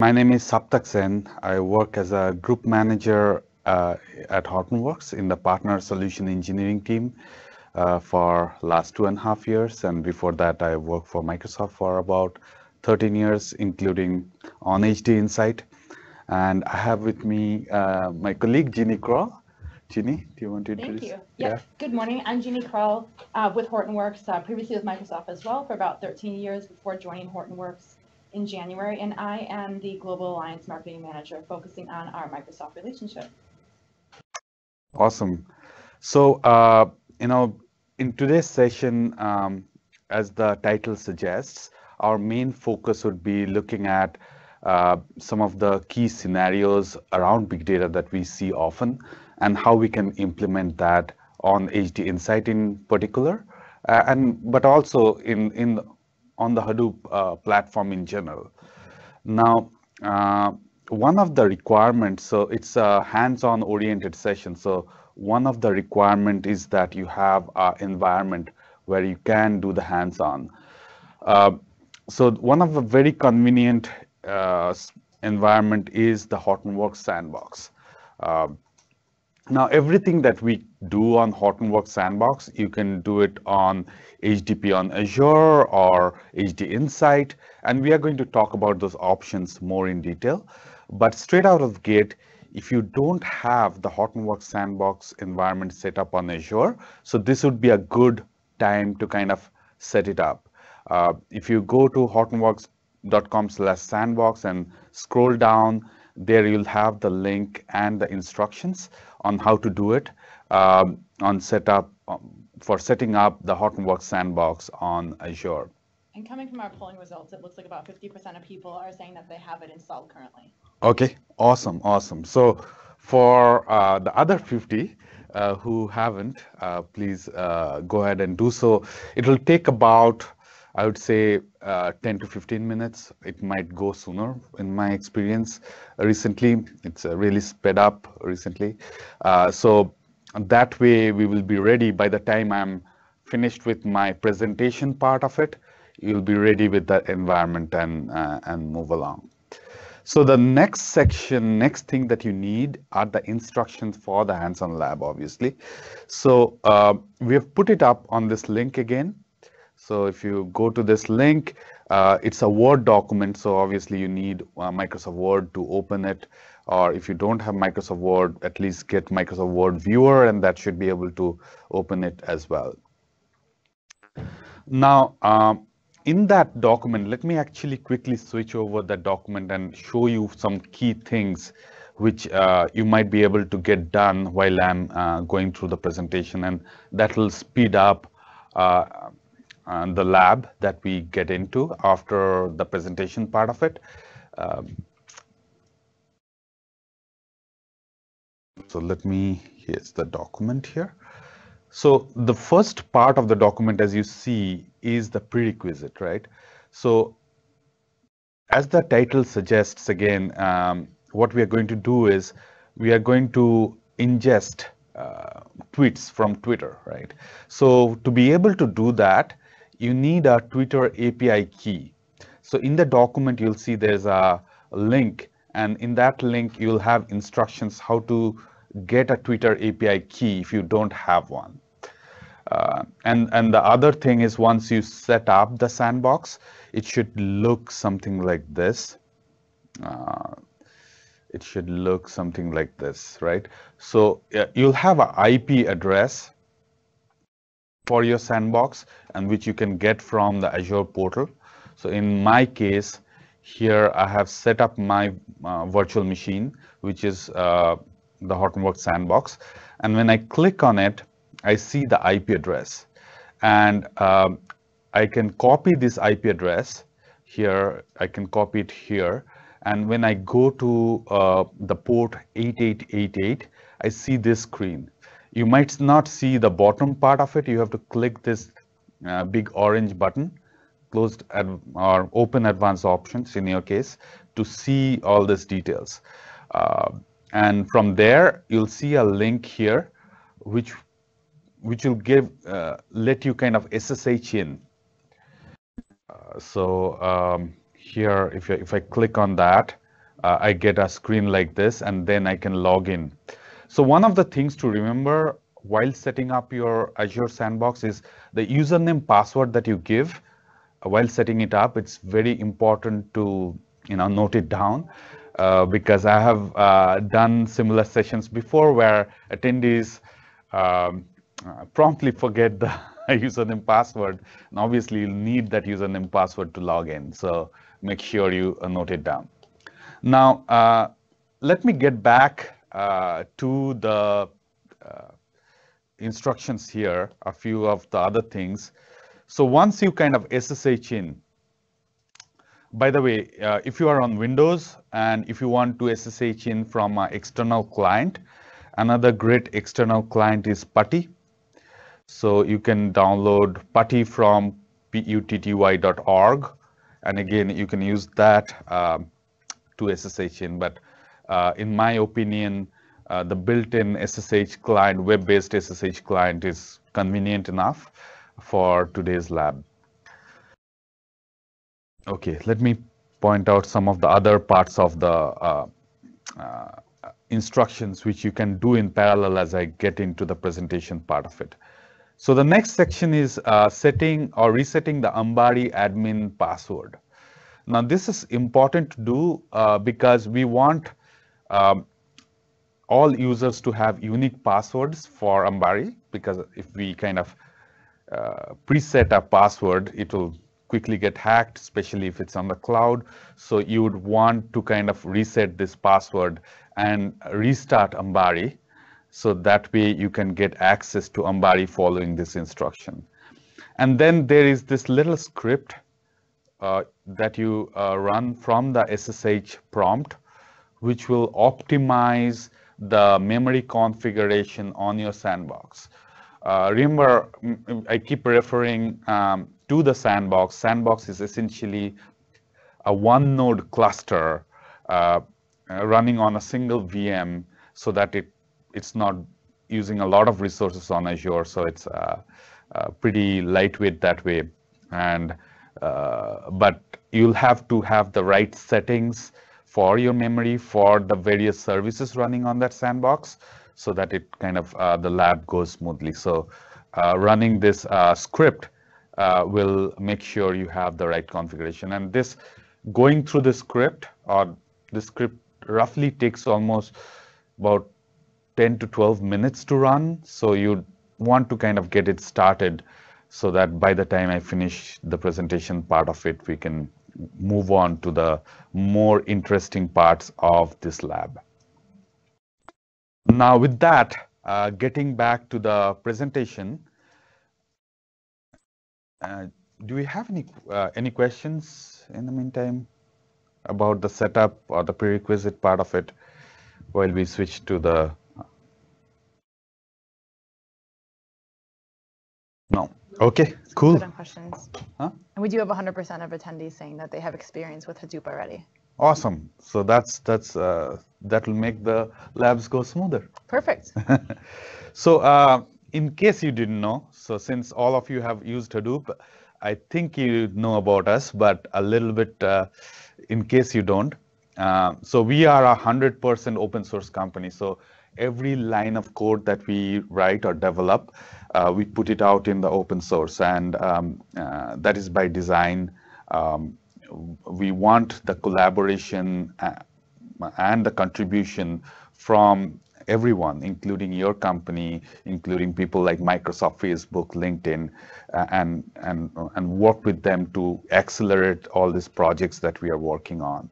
My name is Saptak Sen. I work as a group manager uh, at Hortonworks in the partner solution engineering team uh, for last two and a half years. And before that, I worked for Microsoft for about 13 years, including on HDInsight. And I have with me uh, my colleague, Ginny Kroll. Ginny, do you want to introduce? Thank you. Yep. Good morning. I'm Ginny Kroll uh, with Hortonworks, uh, previously with Microsoft as well for about 13 years before joining Hortonworks in January. And I am the Global Alliance Marketing Manager focusing on our Microsoft relationship. Awesome. So, uh, you know, in today's session, um, as the title suggests, our main focus would be looking at uh, some of the key scenarios around big data that we see often and how we can implement that on HDInsight in particular, uh, and but also in in on the Hadoop uh, platform in general. Now, uh, one of the requirements, so it's a hands-on oriented session. So one of the requirement is that you have an environment where you can do the hands-on. Uh, so one of the very convenient uh, environment is the Hortonworks sandbox. Uh, now, everything that we do on Hortonworks Sandbox, you can do it on HDP on Azure or HDInsight, and we are going to talk about those options more in detail. But straight out of gate, if you don't have the Hortonworks Sandbox environment set up on Azure, so this would be a good time to kind of set it up. Uh, if you go to hortonworks.com slash sandbox and scroll down, there you'll have the link and the instructions on how to do it um, on setup um, for setting up the Hortonworks sandbox on Azure. And coming from our polling results, it looks like about 50% of people are saying that they have it installed currently. Okay, awesome, awesome. So for uh, the other 50 uh, who haven't, uh, please uh, go ahead and do so. It will take about I would say uh, 10 to 15 minutes. It might go sooner in my experience recently. It's uh, really sped up recently. Uh, so that way we will be ready by the time I'm finished with my presentation part of it. You'll be ready with the environment and, uh, and move along. So the next section, next thing that you need are the instructions for the hands-on lab, obviously. So uh, we have put it up on this link again. So if you go to this link, uh, it's a Word document. So obviously you need uh, Microsoft Word to open it. Or if you don't have Microsoft Word, at least get Microsoft Word Viewer and that should be able to open it as well. Now, um, in that document, let me actually quickly switch over that document and show you some key things which uh, you might be able to get done while I'm uh, going through the presentation and that will speed up uh, and the lab that we get into after the presentation part of it. Um, so let me, here's the document here. So the first part of the document, as you see, is the prerequisite, right? So as the title suggests, again, um, what we are going to do is we are going to ingest uh, tweets from Twitter, right? So to be able to do that, you need a Twitter API key. So in the document, you'll see there's a link and in that link, you'll have instructions how to get a Twitter API key if you don't have one. Uh, and, and the other thing is once you set up the sandbox, it should look something like this. Uh, it should look something like this, right? So uh, you'll have an IP address for your sandbox and which you can get from the Azure portal. So in my case, here I have set up my uh, virtual machine, which is uh, the Hortonworks sandbox. And when I click on it, I see the IP address. And um, I can copy this IP address here. I can copy it here. And when I go to uh, the port 8888, I see this screen. You might not see the bottom part of it. You have to click this uh, big orange button, closed or open advanced options in your case, to see all these details. Uh, and from there, you'll see a link here, which which will give uh, let you kind of SSH in. Uh, so um, here, if, if I click on that, uh, I get a screen like this and then I can log in. So one of the things to remember while setting up your Azure Sandbox is the username password that you give uh, while setting it up. It's very important to you know note it down uh, because I have uh, done similar sessions before where attendees um, uh, promptly forget the username password and obviously you'll need that username password to log in so make sure you uh, note it down now let me get back to the uh, instructions here a few of the other things so once you kind of SSH in by the way uh, if you are on Windows and if you want to SSH in from an external client another great external client is PuTTY so you can download PuTTY from putty.org. And again, you can use that um, to SSH in. But uh, in my opinion, uh, the built-in SSH client, web-based SSH client is convenient enough for today's lab. Okay, let me point out some of the other parts of the uh, uh instructions which you can do in parallel as I get into the presentation part of it. So the next section is uh, setting or resetting the Ambari admin password. Now this is important to do uh, because we want um, all users to have unique passwords for Ambari because if we kind of uh, preset a password, it will quickly get hacked, especially if it's on the cloud. So you would want to kind of reset this password and restart Ambari so that way you can get access to Ambari following this instruction. And then there is this little script uh, that you uh, run from the SSH prompt, which will optimize the memory configuration on your sandbox. Uh, remember, I keep referring um, to the sandbox. Sandbox is essentially a one node cluster uh, running on a single VM so that it it's not using a lot of resources on Azure, so it's uh, uh, pretty lightweight that way. And uh, but you'll have to have the right settings for your memory for the various services running on that sandbox, so that it kind of uh, the lab goes smoothly. So uh, running this uh, script will make sure you have the right configuration. And this going through the script or the script roughly takes almost about 10 to 12 minutes to run. So you want to kind of get it started so that by the time I finish the presentation part of it, we can move on to the more interesting parts of this lab. Now with that, uh, getting back to the presentation, uh, do we have any uh, any questions in the meantime about the setup or the prerequisite part of it while we switch to the Okay, cool. questions. Huh? And we do have 100% of attendees saying that they have experience with Hadoop already. Awesome. So that's that's uh, that will make the labs go smoother. Perfect. so uh, in case you didn't know, so since all of you have used Hadoop, I think you know about us, but a little bit uh, in case you don't. Uh, so we are a 100% open source company. So every line of code that we write or develop uh, we put it out in the open source, and um, uh, that is by design. Um, we want the collaboration uh, and the contribution from everyone, including your company, including people like Microsoft, Facebook, LinkedIn, uh, and and and work with them to accelerate all these projects that we are working on.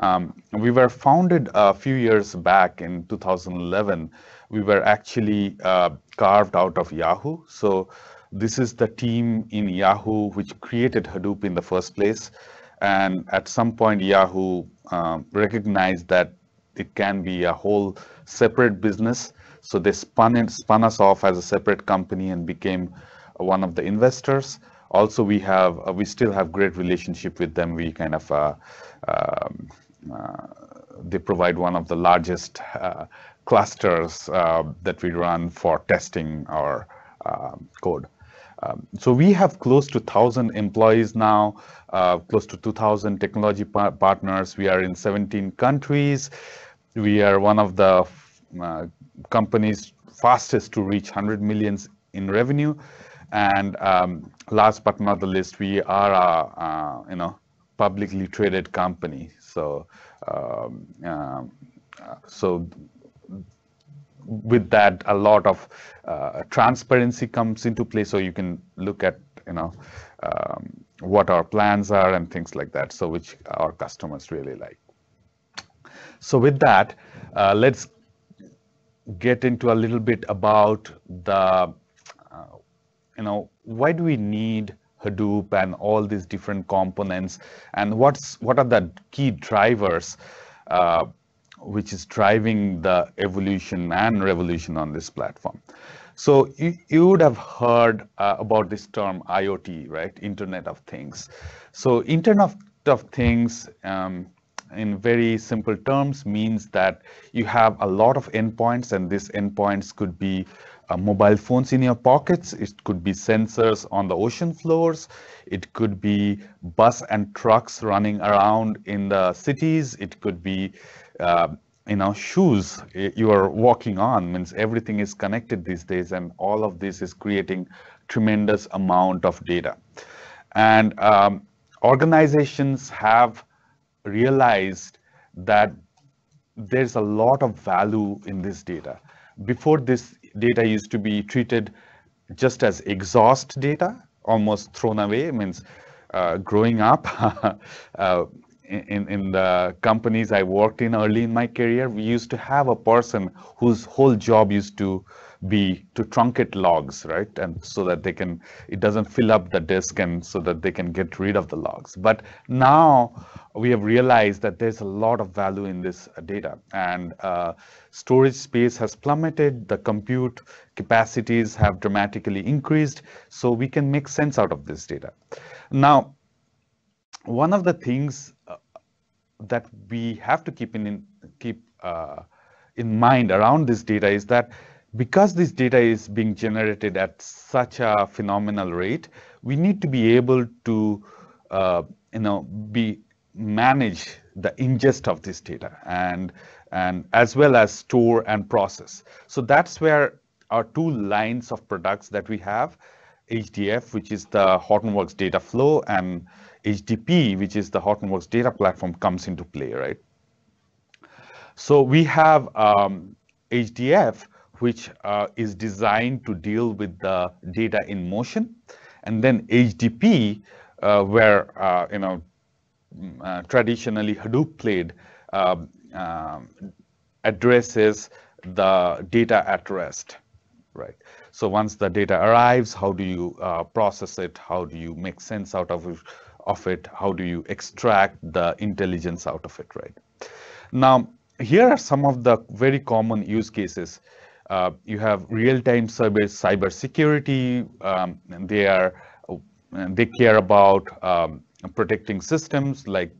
Um, we were founded a few years back in 2011 we were actually uh, carved out of Yahoo. So this is the team in Yahoo which created Hadoop in the first place. And at some point, Yahoo um, recognized that it can be a whole separate business. So they spun it, spun us off as a separate company and became one of the investors. Also, we have uh, we still have great relationship with them. We kind of uh, um, uh, they provide one of the largest uh, clusters uh, that we run for testing our uh, code. Um, so we have close to 1,000 employees now, uh, close to 2,000 technology par partners. We are in 17 countries. We are one of the uh, companies fastest to reach 100 millions in revenue. And um, last but not the least, we are a you know publicly traded company. So um, uh, so with that, a lot of uh, transparency comes into play. So you can look at you know um, what our plans are and things like that. So which our customers really like. So with that, uh, let's get into a little bit about the you know, why do we need Hadoop and all these different components and what's what are the key drivers uh, which is driving the evolution and revolution on this platform. So you, you would have heard uh, about this term IoT, right? Internet of Things. So Internet of Things um, in very simple terms means that you have a lot of endpoints and these endpoints could be uh, mobile phones in your pockets. It could be sensors on the ocean floors. It could be bus and trucks running around in the cities. It could be, uh, you know, shoes you are walking on. Means everything is connected these days, and all of this is creating tremendous amount of data. And um, organizations have realized that there's a lot of value in this data. Before this data used to be treated just as exhaust data, almost thrown away. Means uh, growing up uh, in, in the companies I worked in early in my career, we used to have a person whose whole job used to be to truncate logs, right? And so that they can, it doesn't fill up the disk and so that they can get rid of the logs. But now we have realized that there's a lot of value in this data and uh, storage space has plummeted, the compute capacities have dramatically increased, so we can make sense out of this data. Now, one of the things uh, that we have to keep in, keep uh, in mind around this data is that because this data is being generated at such a phenomenal rate, we need to be able to, uh, you know, be manage the ingest of this data and and as well as store and process. So that's where our two lines of products that we have, HDF, which is the Hortonworks data flow, and HDP, which is the Hortonworks data platform, comes into play, right? So we have um, HDF, which uh, is designed to deal with the data in motion, and then HDP, uh, where uh, you know mm, uh, traditionally Hadoop played, um, um, addresses the data at rest, right? So once the data arrives, how do you uh, process it? How do you make sense out of it, of it? How do you extract the intelligence out of it, right? Now, here are some of the very common use cases. Uh, you have real-time service, cyber cybersecurity. Um, they are they care about um, protecting systems like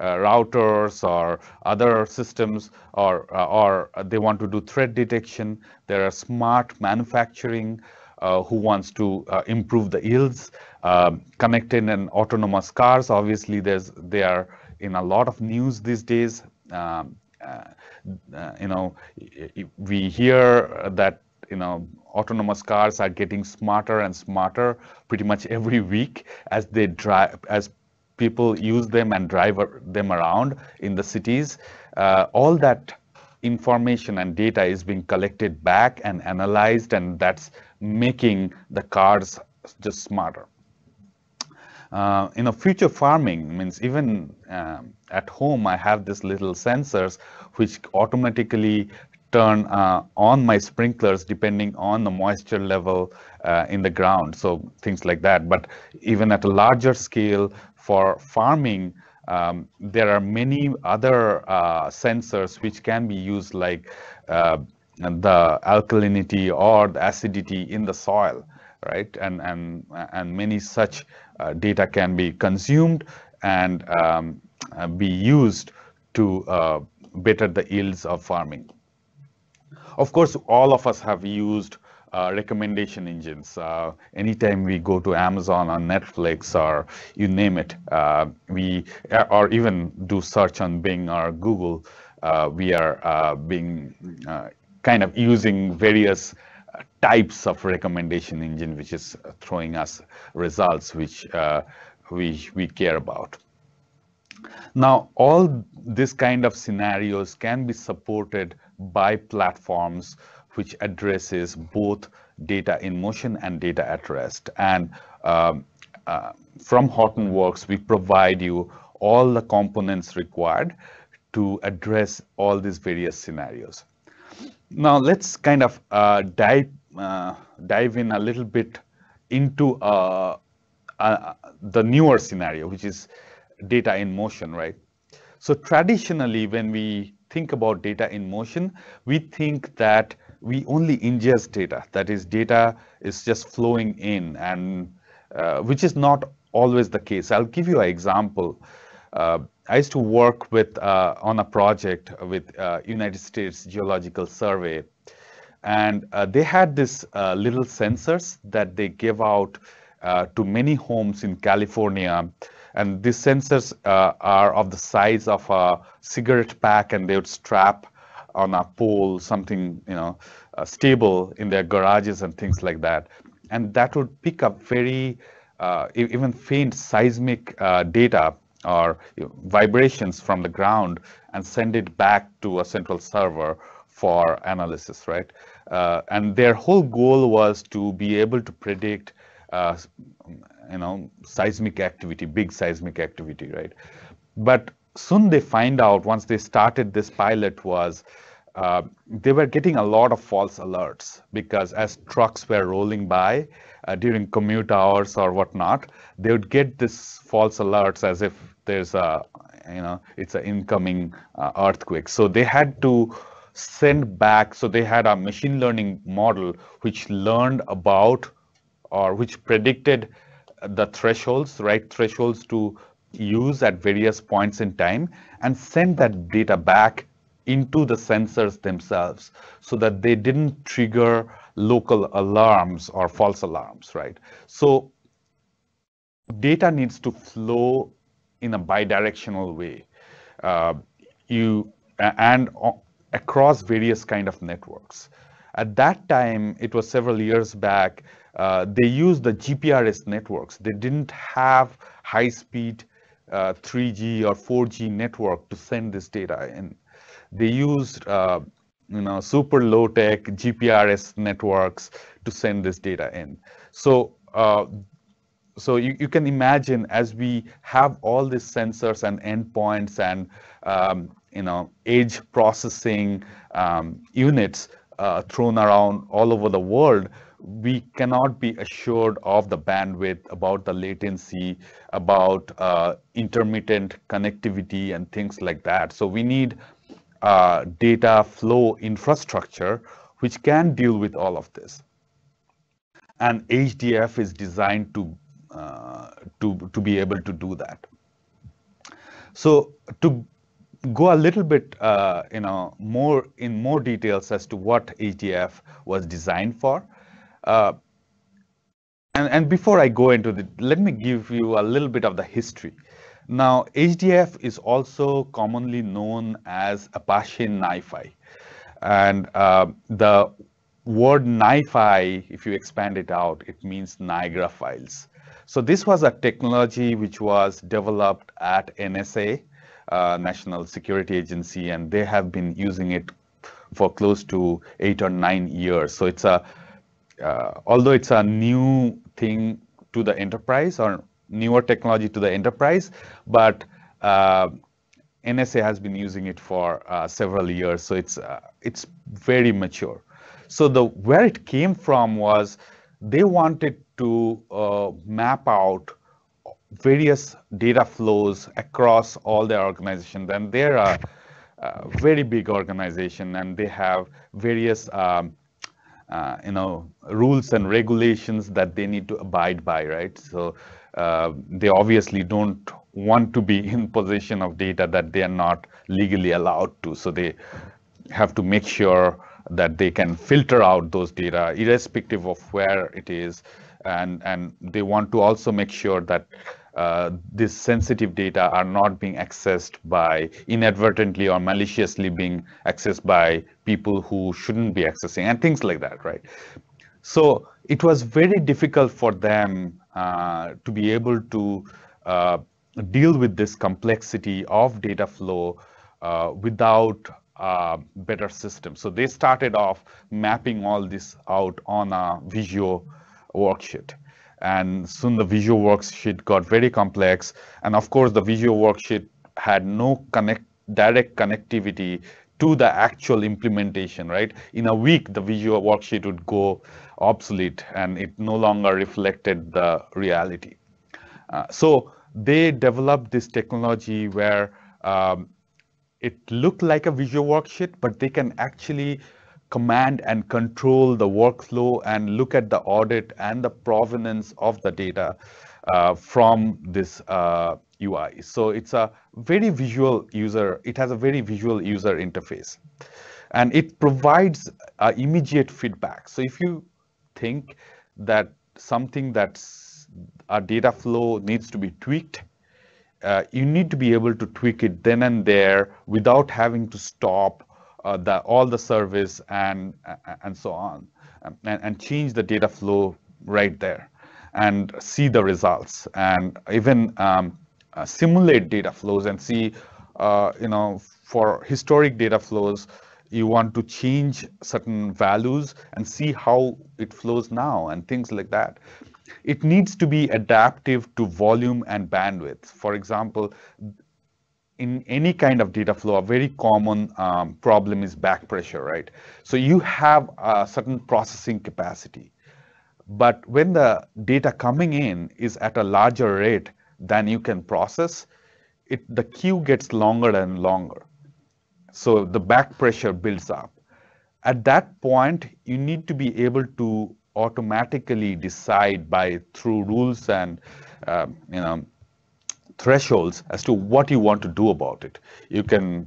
uh, routers or other systems, or uh, or they want to do threat detection. There are smart manufacturing. Uh, who wants to uh, improve the yields, um, connected and autonomous cars. Obviously, there's they are in a lot of news these days. Um, uh, uh, you know, we hear that you know autonomous cars are getting smarter and smarter pretty much every week as they drive as people use them and drive them around in the cities. Uh, all that information and data is being collected back and analyzed, and that's making the cars just smarter. Uh, you know, future farming means even um, at home, I have these little sensors which automatically turn uh, on my sprinklers depending on the moisture level uh, in the ground. So things like that. But even at a larger scale for farming, um, there are many other uh, sensors which can be used like uh, the alkalinity or the acidity in the soil, right? And, and, and many such uh, data can be consumed and um, be used to better the yields of farming. Of course, all of us have used uh, recommendation engines. Uh, anytime we go to Amazon or Netflix or you name it, uh, we or even do search on Bing or Google, uh, we are uh, being uh, kind of using various types of recommendation engine, which is throwing us results which we we care about. Now, all this kind of scenarios can be supported by platforms which addresses both data in motion and data at rest. And um, uh, from Hortonworks, we provide you all the components required to address all these various scenarios. Now let's kind of uh, dive uh, dive in a little bit into uh, uh, the newer scenario, which is data in motion, right? So traditionally, when we think about data in motion, we think that we only ingest data. That is, data is just flowing in, and uh, which is not always the case. I'll give you an example. Uh, I used to work with uh, on a project with uh, United States Geological Survey, and uh, they had this uh, little sensors that they give out to many homes in California. And these sensors are of the size of a cigarette pack, and they would strap on a pole, something you know uh, stable in their garages and things like that, and that would pick up very uh, even faint seismic uh, data or you know, vibrations from the ground and send it back to a central server for analysis, right? Uh, and their whole goal was to be able to predict, uh, you know, seismic activity, big seismic activity, right? But soon they find out once they started this pilot was uh, they were getting a lot of false alerts because as trucks were rolling by uh, during commute hours or whatnot, they would get this false alerts as if there's a, you know, it's an incoming uh, earthquake. So they had to send back, so they had a machine learning model which learned about or which predicted the thresholds, right thresholds to use at various points in time and send that data back into the sensors themselves so that they didn't trigger local alarms or false alarms, right? So data needs to flow in a bidirectional way. Uh, you and across various kind of networks. At that time, it was several years back, uh, they used the GPRS networks. They didn't have high-speed uh, 3G or 4G network to send this data in they used uh, you know super low tech GPRS networks to send this data in. So uh, so you, you can imagine as we have all these sensors and endpoints and um, you know edge processing um, units uh, thrown around all over the world, we cannot be assured of the bandwidth, about the latency, about uh, intermittent connectivity and things like that. So we need uh, data flow infrastructure which can deal with all of this. And HDF is designed to, uh, to, to be able to do that. So to go a little bit, uh, you know, more in more details as to what HDF was designed for. Uh, and, and before I go into it, let me give you a little bit of the history. Now, HDF is also commonly known as Apache NiFi. And uh, the word NiFi, if you expand it out, it means Niagara files. So this was a technology which was developed at NSA, uh, National Security Agency, and they have been using it for close to eight or nine years. So it's a, uh, although it's a new thing to the enterprise or newer technology to the enterprise, but uh, NSA has been using it for uh, several years, so it's uh, it's very mature. So the where it came from was they wanted to uh, map out various data flows across all their organizations, and they're a, a, very big organization, and they have various um, uh, you know rules and regulations that they need to abide by, right? So uh, they obviously don't want to be in possession of data that they are not legally allowed to. So they have to make sure that they can filter out those data irrespective of where it is and and they want to also make sure that uh, sensitive data are not being accessed by inadvertently or maliciously being accessed by people who shouldn't be accessing and things like that, right? So it was very difficult for them to be able to uh, deal with this complexity of data flow uh, without a better system. So they started off mapping all this out on a Visio worksheet and soon the Visio worksheet got very complex. And of course, the Visio worksheet had no connect direct connectivity to the actual implementation, right? In a week, the Visio worksheet would go obsolete and it no longer reflected the reality. Uh, so they developed this technology where um, it looked like a visual worksheet, but they can actually command and control the workflow and look at the audit and the provenance of the data from this uh, UI. So it's a very visual user, it has a very visual user interface. And it provides uh, immediate feedback. So if you think that something that's a data flow needs to be tweaked, uh, you need to be able to tweak it then and there without having to stop uh, the, all the service and, and so on, and, and change the data flow right there and see the results and even um, uh, simulate data flows and see, uh, you know, for historic data flows, you want to change certain values and see how it flows now and things like that. It needs to be adaptive to volume and bandwidth. For example, in any kind of data flow, a very common um, problem is back pressure, right? So you have a certain processing capacity. But when the data coming in is at a larger rate than you can process, it, the queue gets longer and longer. So the back pressure builds up. At that point, you need to be able to automatically decide by through rules and uh, you know thresholds as to what you want to do about it. You can,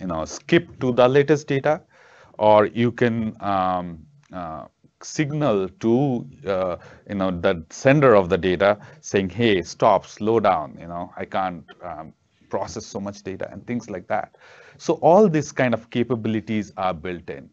you know, skip to the latest data, or you can um, uh, signal to, uh, you know, the sender of the data saying, hey, stop, slow down, you know, I can't um, process so much data and things like that. So all these kind of capabilities are built in.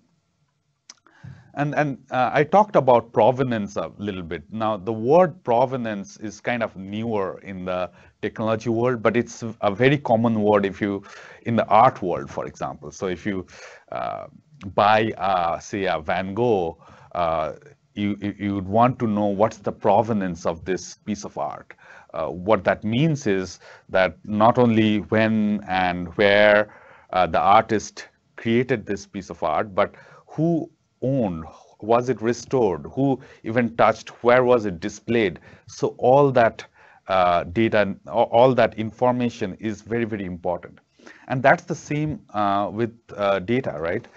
And, and uh, I talked about provenance a little bit. Now, the word provenance is kind of newer in the technology world, but it's a very common word if you, in the art world, for example. So if you uh, buy, uh, say, a Van Gogh, uh, you, you would want to know what's the provenance of this piece of art. Uh, what that means is that not only when and where uh, the artist created this piece of art, but who owned, was it restored, who even touched, where was it displayed. So all that uh, data, all that information is very, very important. And that's the same uh, with uh, data, right?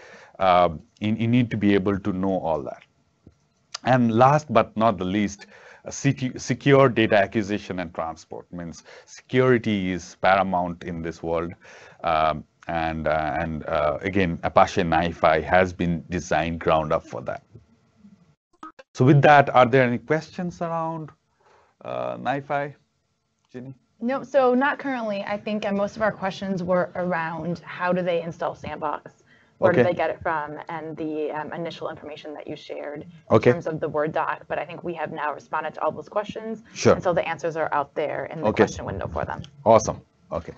You, you, need to be able to know all that. And last but not the least, secure data acquisition and transport means security is paramount in this world. Um, and uh, and uh, again, Apache NiFi has been designed ground up for that. So with that, are there any questions around uh, NiFi, Ginny? No, so not currently. I think most of our questions were around how do they install Sandbox? Where okay. do they get it from? And the um, initial information that you shared okay. in terms of the Word doc. But I think we have now responded to all those questions. Sure. And so the answers are out there in the okay. question window for them. Awesome. Okay.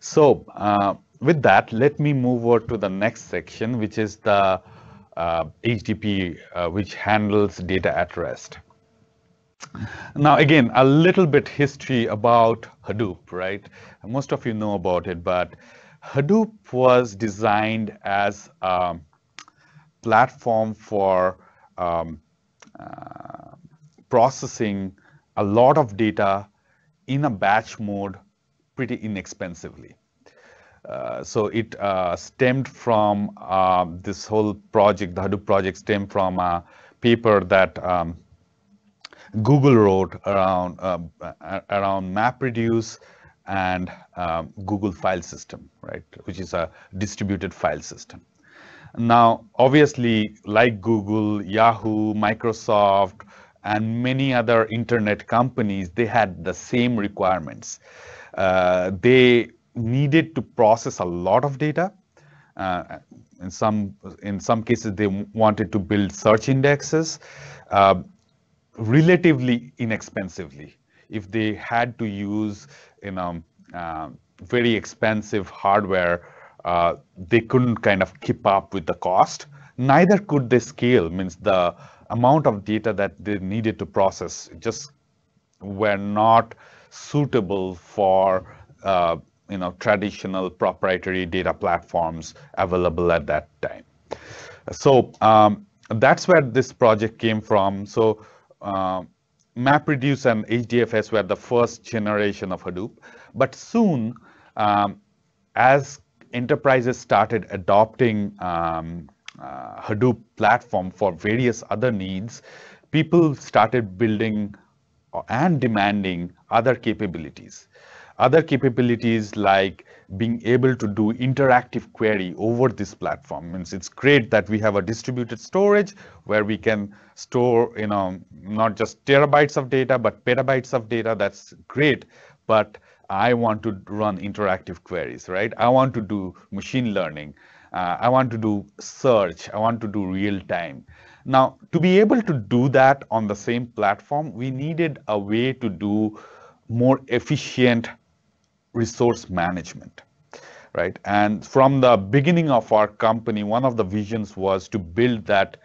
So uh, with that, let me move over to the next section, which is the uh, HDP, uh, which handles data at rest. Now, again, a little bit history about Hadoop, right? Most of you know about it, but Hadoop was designed as a platform for um, uh, processing a lot of data in a batch mode pretty inexpensively. Uh, so it uh, stemmed from uh, this whole project, the Hadoop project stemmed from a paper that um, Google wrote around um, around MapReduce and um, Google file system, right, which is a distributed file system. Now, obviously, like Google, Yahoo, Microsoft, and many other internet companies, they had the same requirements. Uh, they needed to process a lot of data. Uh, in some in some cases, they wanted to build search indexes uh, relatively inexpensively. If they had to use, you know, uh, very expensive hardware, uh, they couldn't kind of keep up with the cost. Neither could they scale. Means the amount of data that they needed to process just were not suitable for uh, you know traditional proprietary data platforms available at that time. So um, that's where this project came from. So uh, MapReduce and HDFS were the first generation of Hadoop, but soon um, as enterprises started adopting um, uh, Hadoop platform for various other needs, people started building and demanding other capabilities. Other capabilities like being able to do interactive query over this platform means it's great that we have a distributed storage where we can store, you know, not just terabytes of data, but petabytes of data. That's great. But I want to run interactive queries, right? I want to do machine learning. Uh, I want to do search. I want to do real time. Now, to be able to do that on the same platform, we needed a way to do more efficient resource management, right? And from the beginning of our company, one of the visions was to build that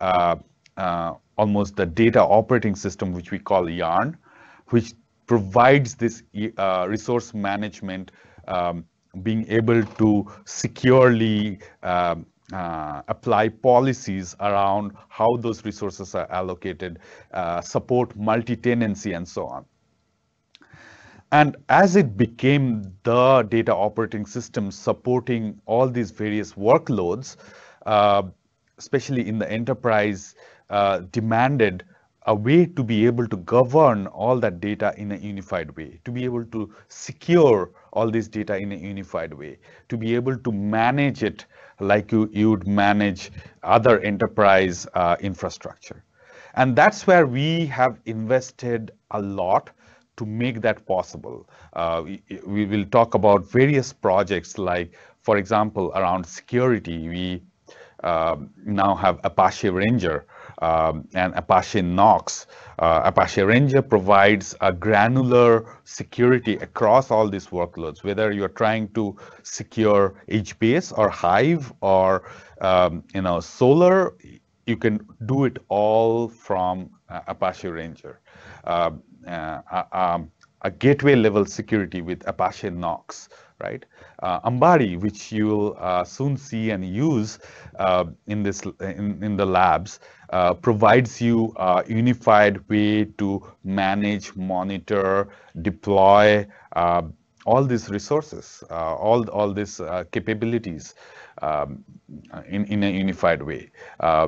uh, uh, almost the data operating system, which we call Yarn, which provides this uh, resource management, um, being able to securely um, uh, apply policies around how those resources are allocated, uh, support multi-tenancy and so on. And as it became the data operating system supporting all these various workloads, uh, especially in the enterprise, uh, demanded a way to be able to govern all that data in a unified way, to be able to secure all this data in a unified way, to be able to manage it like you, you would manage other enterprise uh, infrastructure. And that's where we have invested a lot to make that possible. Uh, we, we, will talk about various projects like, for example, around security, we uh, now have Apache Ranger um, and Apache Knox. Uh, Apache Ranger provides a granular security across all these workloads, whether you're trying to secure HBase or Hive or um, you know Solr, you can do it all from uh, Apache Ranger. Uh, uh, um, a gateway level security with Apache Knox, right? Uh, Ambari, which you'll uh, soon see and use uh, in this in, in the labs, uh, provides you a unified way to manage, monitor, deploy all these resources, all all these capabilities um, in in a unified way.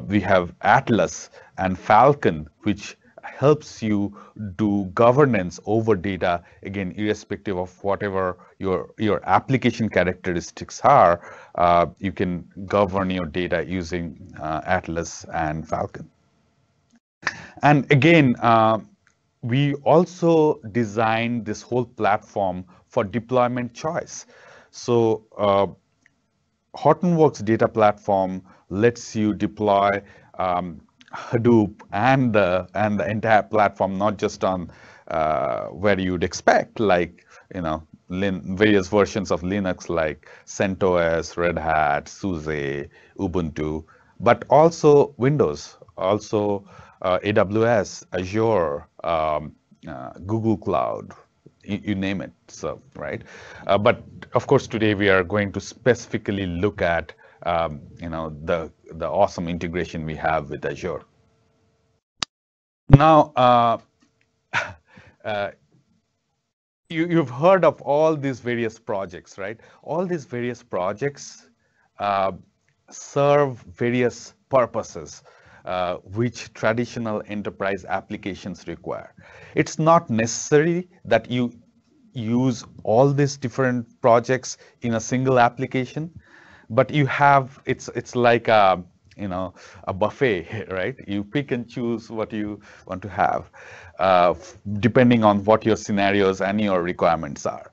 we have Atlas and Falcon, which helps you do governance over data, again, irrespective of whatever your, your application characteristics are, uh, you can govern your data using uh, Atlas and Falcon. And again, uh, we also designed this whole platform for deployment choice. So uh, Hortonworks data platform lets you deploy um, Hadoop and the and the entire platform, not just on uh, where you'd expect, like you know, Lin various versions of Linux like CentOS, Red Hat, SUSE, Ubuntu, but also Windows, also uh, AWS, Azure, um, uh, Google Cloud, you, you, name it. So right, uh, but of course today we are going to specifically look at um, you know, the, the awesome integration we have with Azure. Now, uh, uh, you, you've heard of all these various projects, right? All these various projects uh, serve various purposes. Uh, which traditional enterprise applications require. It's not necessary that you use all these different projects in a single application. But you have it's it's like a you know a buffet, right? You pick and choose what you want to have, uh, depending on what your scenarios and your requirements are.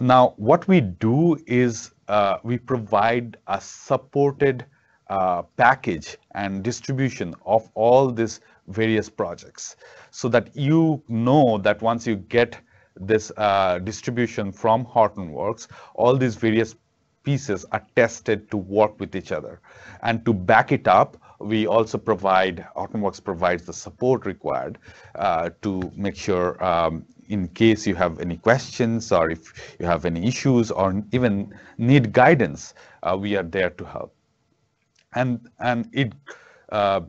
Now, what we do is uh, we provide a supported uh, package and distribution of all these various projects so that you know that once you get this uh, distribution from Hortonworks, all these various pieces are tested to work with each other. And to back it up, we also provide, Hortonworks provides the support required uh, to make sure um, in case you have any questions or if you have any issues or even need guidance, uh, we are there to help. And, and it, uh,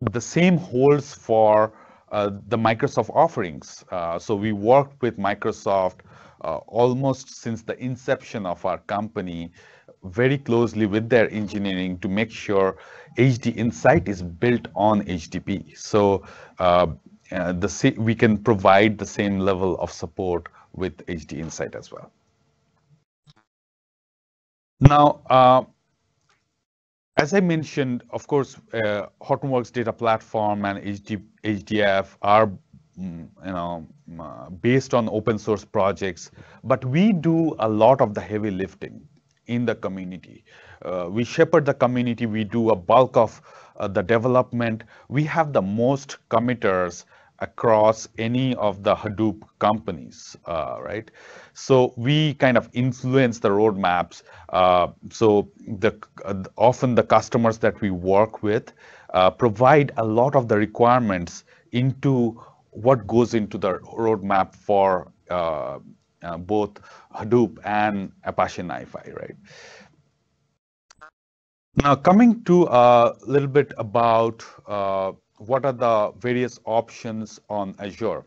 the same holds for uh, the Microsoft offerings. Uh, so we worked with Microsoft uh, almost since the inception of our company very closely with their engineering to make sure HDInsight is built on HDP. So uh, uh, the we can provide the same level of support with HDInsight as well. Now, uh, as I mentioned, of course, uh, Hortonworks Data Platform and HD, HDF are you know, uh, based on open source projects, but we do a lot of the heavy lifting in the community. Uh, we shepherd the community, we do a bulk of uh, the development. We have the most committers across any of the Hadoop companies, uh, right? So we kind of influence the roadmaps. Uh, so the uh, often the customers that we work with provide a lot of the requirements into what goes into the roadmap for uh, uh, both Hadoop and Apache NiFi, right? Now coming to a little bit about what are the various options on Azure.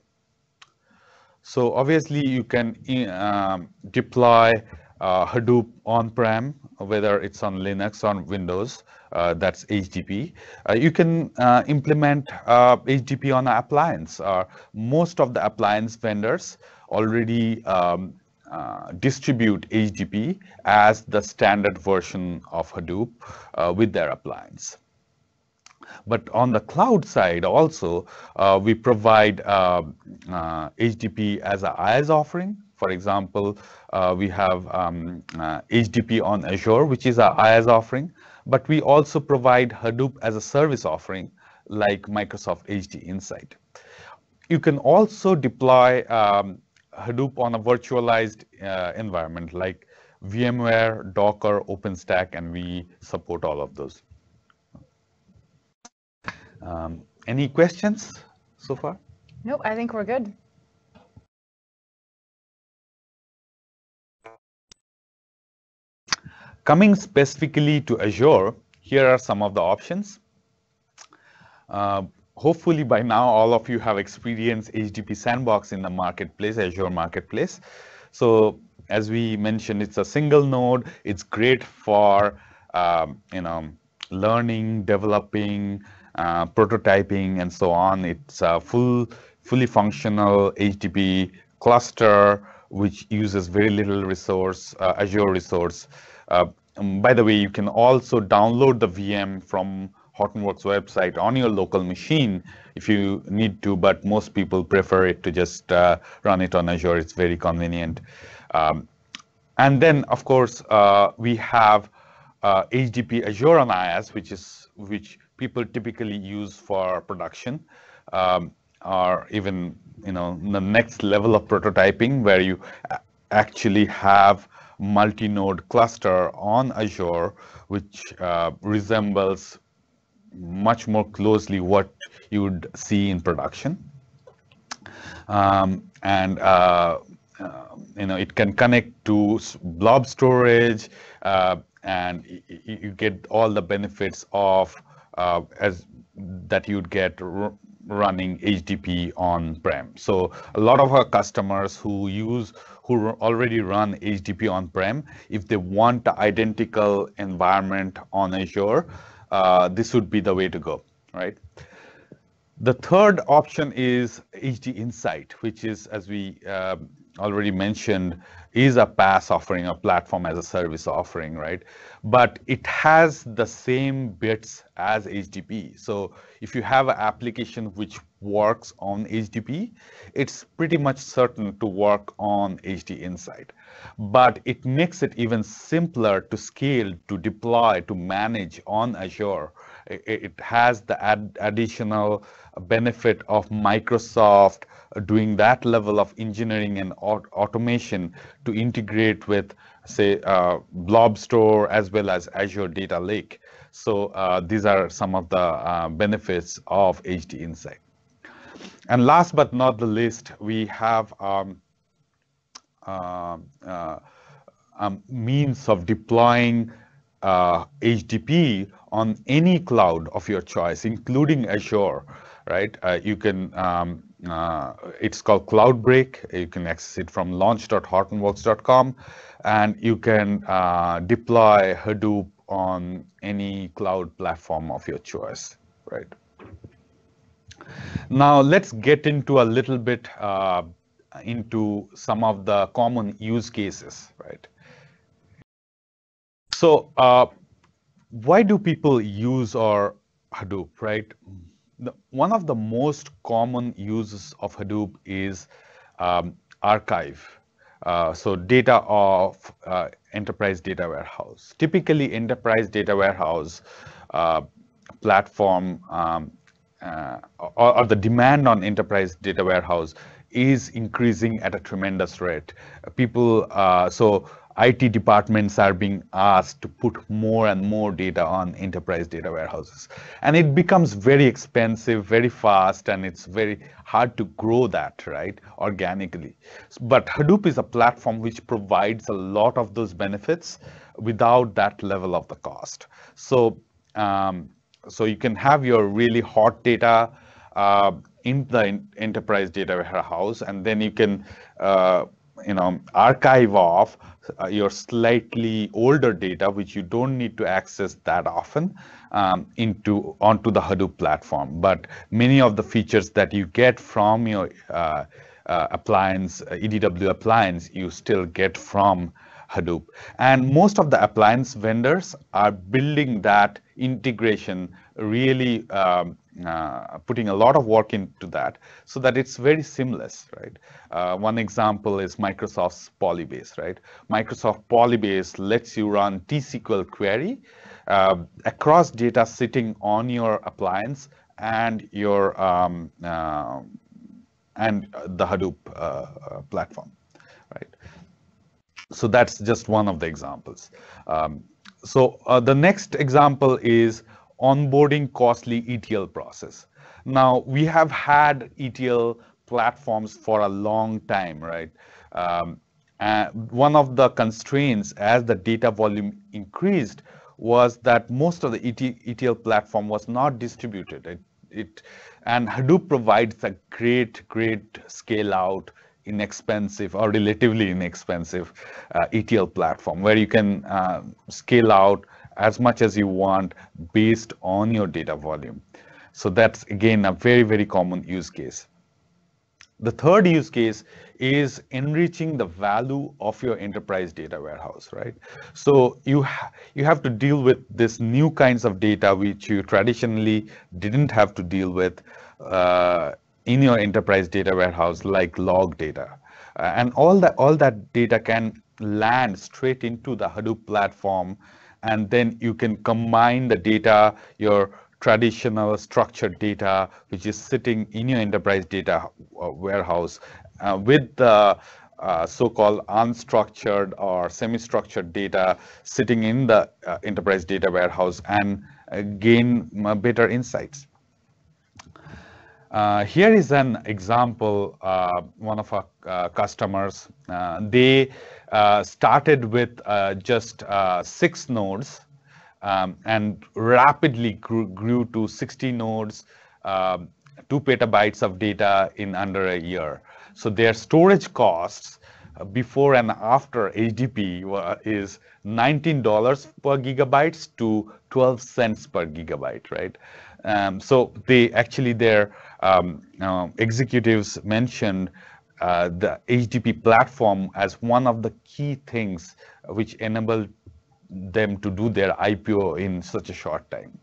So obviously you can um, deploy uh, Hadoop on-prem, whether it's on Linux or Windows, uh, that's HDP. Uh, you can uh, implement HDP uh, on an appliance. most of the appliance vendors already um, uh, distribute HDP as the standard version of Hadoop with their appliance. But on the cloud side also, uh, we provide uh, uh, HDP as a IaaS offering. For example, uh, we have um, HDP uh, on Azure, which is our IaaS offering. But we also provide Hadoop as a service offering, like Microsoft HDInsight. You can also deploy um, Hadoop on a virtualized uh, environment like VMware, Docker, OpenStack, and we support all of those. Um, any questions so far? Nope, I think we're good. Coming specifically to Azure, here are some of the options. Uh, hopefully by now all of you have experienced HDP Sandbox in the marketplace, Azure Marketplace. So as we mentioned, it's a single node. It's great for um, you know learning, developing, uh, prototyping and so on. It's a full, fully functional HDP cluster which uses very little resource, uh, Azure resource. Uh, um, by the way, you can also download the VM from Hortonworks website on your local machine if you need to, but most people prefer it to just uh, run it on Azure. It's very convenient. Um, and then, of course, uh, we have uh, HDP Azure on IaaS, which is which people typically use for production um, or even you know the next level of prototyping where you actually have multi-node cluster on Azure which uh, resembles much more closely what you would see in production um, and uh, uh, you know it can connect to blob storage uh, and you get all the benefits of uh, as that you'd get running HDP on-prem. So a lot of our customers who use who already run HDP on-prem, if they want identical environment on Azure, uh, this would be the way to go, right? The third option is HDInsight, which is, as we uh, already mentioned, is a PaaS offering, a platform as a service offering, right? But it has the same bits as HDP. So if you have an application which works on HDP, it's pretty much certain to work on HDInsight. But it makes it even simpler to scale, to deploy, to manage on Azure. It, has the ad additional benefit of Microsoft doing that level of engineering and automation to integrate with, say, uh, Blob Store as well as Azure Data Lake. So uh, these are some of the uh, benefits of HDInsight. And last but not the least, we have um, uh, uh, um, means of deploying HDP uh, on any cloud of your choice, including Azure, right? you can um, uh, it's called Cloudbreak. You can access it from launch.hortonworks.com and you can uh, deploy Hadoop on any cloud platform of your choice, right? Now let's get into a little bit uh, into some of the common use cases, right? So uh, why do people use our Hadoop, right? the, one of the most common uses of Hadoop is um, archive. Uh, so data of uh, enterprise data warehouse. Typically, enterprise data warehouse uh, platform um, uh, or, or, the demand on enterprise data warehouse is increasing at a tremendous rate. People, uh, so IT departments are being asked to put more and more data on enterprise data warehouses. And it becomes very expensive, very fast, and it's very hard to grow that, right, organically. But Hadoop is a platform which provides a lot of those benefits without that level of the cost. So, um, so you can have your really hot data uh, in the enterprise data warehouse, and then you can uh, you know, archive off uh, your slightly older data, which you don't need to access that often, um, into onto the Hadoop platform. But many of the features that you get from your uh, uh, appliance, uh, EDW appliance, you still get from Hadoop. And most of the appliance vendors are building that integration really um, uh, putting a lot of work into that so that it's very seamless, right? Uh, one example is Microsoft's Polybase, right? Microsoft Polybase lets you run T-SQL query uh, across data sitting on your appliance and your um, uh, and the Hadoop uh, platform, right? So that's just one of the examples. Um, so uh, the next example is onboarding costly ETL process. Now, we have had ETL platforms for a long time, right? Um, one of the constraints as the data volume increased was that most of the ET, ETL platform was not distributed. It, it, and Hadoop provides a great, great scale out, inexpensive or relatively inexpensive uh, ETL platform where you can uh, scale out as much as you want based on your data volume. So that's again a very, very common use case. The third use case is enriching the value of your enterprise data warehouse, right? So you, ha you have to deal with this new kinds of data which you traditionally didn't have to deal with uh, in your enterprise data warehouse like log data. Uh, and all that, all that data can land straight into the Hadoop platform and then you can combine the data, your traditional structured data, which is sitting in your enterprise data uh, warehouse uh, with the uh, so-called unstructured or semi-structured data sitting in the uh, enterprise data warehouse and uh, gain uh, better insights. here is an example, one of our customers, they uh, started with uh, just uh, six nodes um, and rapidly grew, grew, to 60 nodes, um, two petabytes of data in under a year. So their storage costs before and after HDP is $19 per gigabytes to 12 cents per gigabyte, right? Um, so they actually their um, uh, executives mentioned uh, the HDP platform as one of the key things which enabled them to do their IPO in such a short time.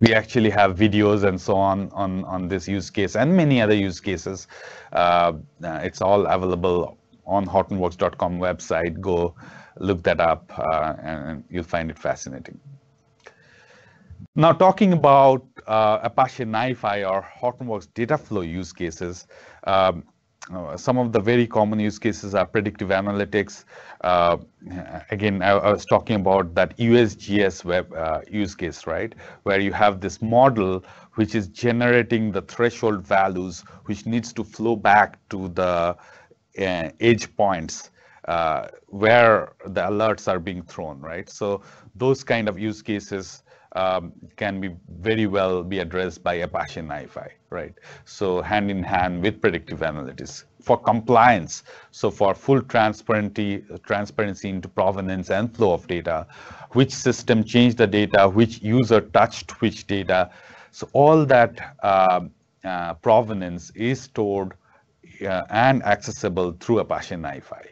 We actually have videos and so on on, on this use case and many other use cases. Uh, uh it's all available on hortonworks.com website. Go look that up uh, and you'll find it fascinating. Now talking about uh, Apache NiFi or Hortonworks data flow use cases, um, uh, some of the very common use cases are predictive analytics. Uh, again, I, I, was talking about that USGS web uh, use case, right? Where you have this model which is generating the threshold values, which needs to flow back to the uh, edge points uh, where the alerts are being thrown, right? So those kind of use cases um, can be very well be addressed by Apache NiFi, right? So hand in hand with predictive analytics for compliance. So for full transparency, transparency into provenance and flow of data, which system changed the data, which user touched which data. So all that uh, uh, provenance is stored uh, and accessible through Apache NiFi.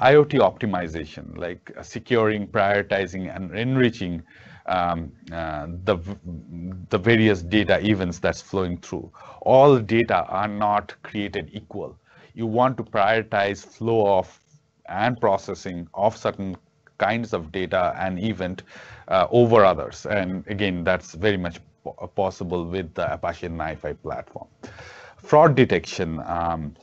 IoT optimization, like securing, prioritizing, and enriching um, uh, the, the various data events that's flowing through. All data are not created equal. You want to prioritize flow of and processing of certain kinds of data and event uh, over others. And again, that's very much possible with the Apache NiFi platform. Fraud detection. Um,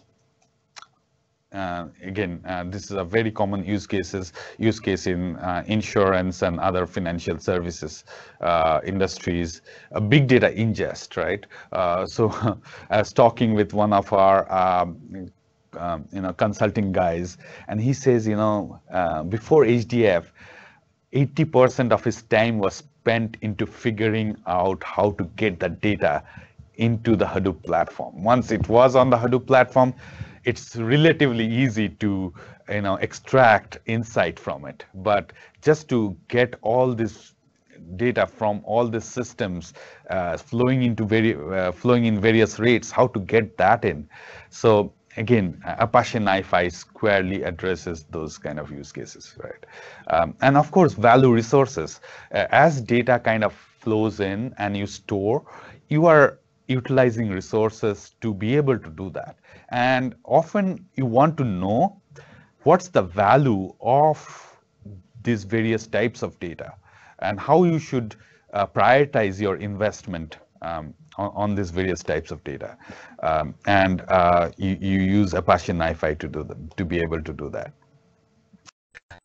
uh, again, uh, this is a very common use cases use case in uh, insurance and other financial services uh, industries. A big data ingest, right? Uh, so, I was talking with one of our um, um, you know consulting guys, and he says, you know, uh, before HDF, 80% of his time was spent into figuring out how to get the data into the Hadoop platform. Once it was on the Hadoop platform, it's relatively easy to you know extract insight from it. But just to get all this data from all the systems uh, flowing into very uh, flowing in various rates how to get that in. So again apache nifi squarely addresses those kind of use cases right? Um, and of course value resources. Uh, as data kind of flows in and you store you are utilizing resources to be able to do that. And often you want to know what's the value of these various types of data and how you should uh, prioritize your investment um, on, on, these various types of data. Um, and uh, you, you, use Apache NiFi to do them, to be able to do that.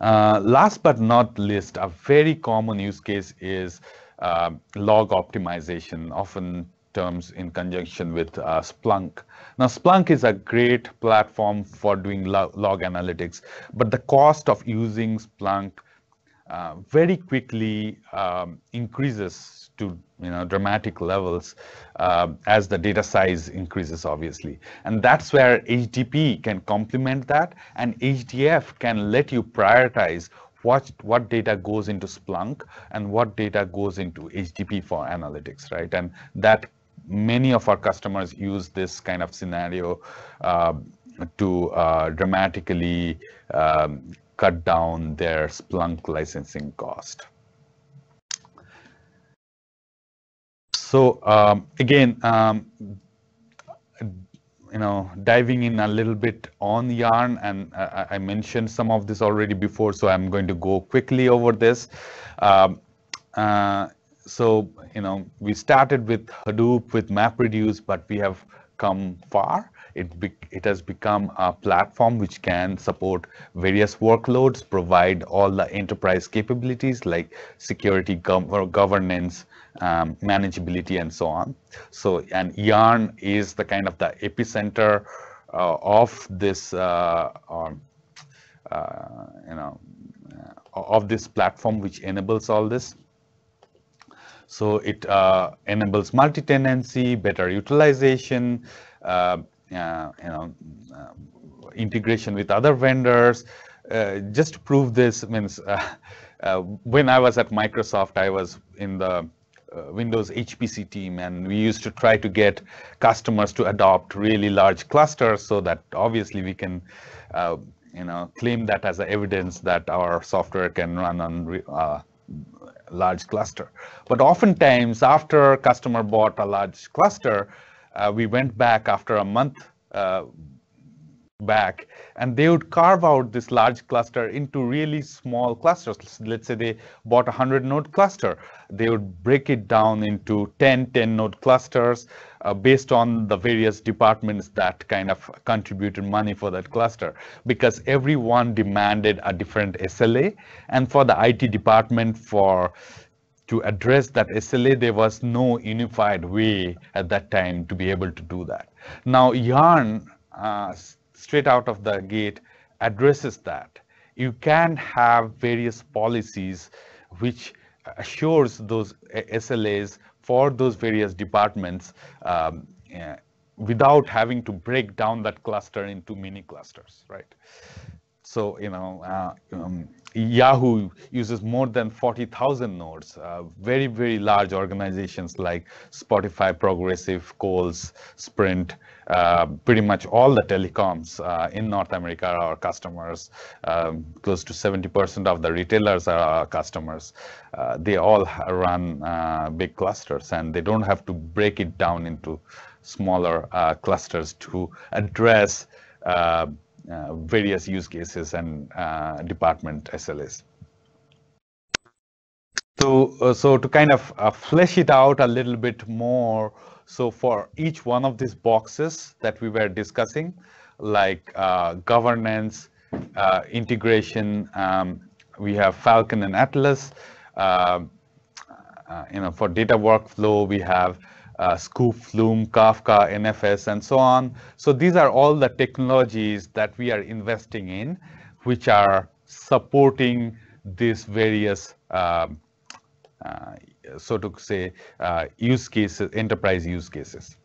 Uh, last but not least, a very common use case is uh, log optimization, often terms in conjunction with uh, Splunk. Now, Splunk is a great platform for doing log, log analytics, but the cost of using Splunk uh, very quickly um, increases to you know dramatic levels uh, as the data size increases obviously and that's where HDP can complement that and HDF can let you prioritize what what data goes into Splunk and what data goes into HDP for analytics right and that many of our customers use this kind of scenario uh, to uh, dramatically um, cut down their Splunk licensing cost. So um, again, um, you know, diving in a little bit on Yarn, and I, I, mentioned some of this already before, so I'm going to go quickly over this. Um, uh, so, you know, we started with Hadoop, with MapReduce, but we have come far. It, be, it has become a platform which can support various workloads, provide all the enterprise capabilities like security, gov governance, um, manageability, and so on. So, and Yarn is the kind of the epicenter uh, of this, uh, uh, you know, uh, of this platform which enables all this. So it uh, enables multi-tenancy, better utilization, uh, you know, uh, integration with other vendors. Uh, just to prove this means uh, uh, when I was at Microsoft, I was in the uh, Windows HPC team, and we used to try to get customers to adopt really large clusters so that obviously we can, uh, you know, claim that as evidence that our software can run on uh, large cluster. But oftentimes, after customer bought a large cluster, uh, we went back after a month uh, back and they would carve out this large cluster into really small clusters. Let's say they bought a 100 node cluster. They would break it down into 10, 10 node clusters uh, based on the various departments that kind of contributed money for that cluster because everyone demanded a different SLA. And for the IT department for to address that SLA, there was no unified way at that time to be able to do that. Now, Yarn uh, straight out of the gate addresses that. You can have various policies which assures those SLAs for those various departments um, uh, without having to break down that cluster into mini clusters, right? So, you know, uh, um, Yahoo uses more than 40,000 nodes. Uh, very, very large organizations like Spotify, Progressive, Kohl's, Sprint, uh, pretty much all the telecoms uh, in North America are our customers. Um, close to 70% of the retailers are our customers. Uh, they all run uh, big clusters and they don't have to break it down into smaller clusters to address various use cases and uh, department SLAs. So, uh, so to kind of uh, flesh it out a little bit more, so for each one of these boxes that we were discussing, like uh, governance, uh, integration, um, we have Falcon and Atlas. you know, for data workflow, we have uh, Sqoop, Flume, Kafka, NFS, and so on. So these are all the technologies that we are investing in, which are supporting these various, um, uh, so to say, uh, use cases, enterprise use cases.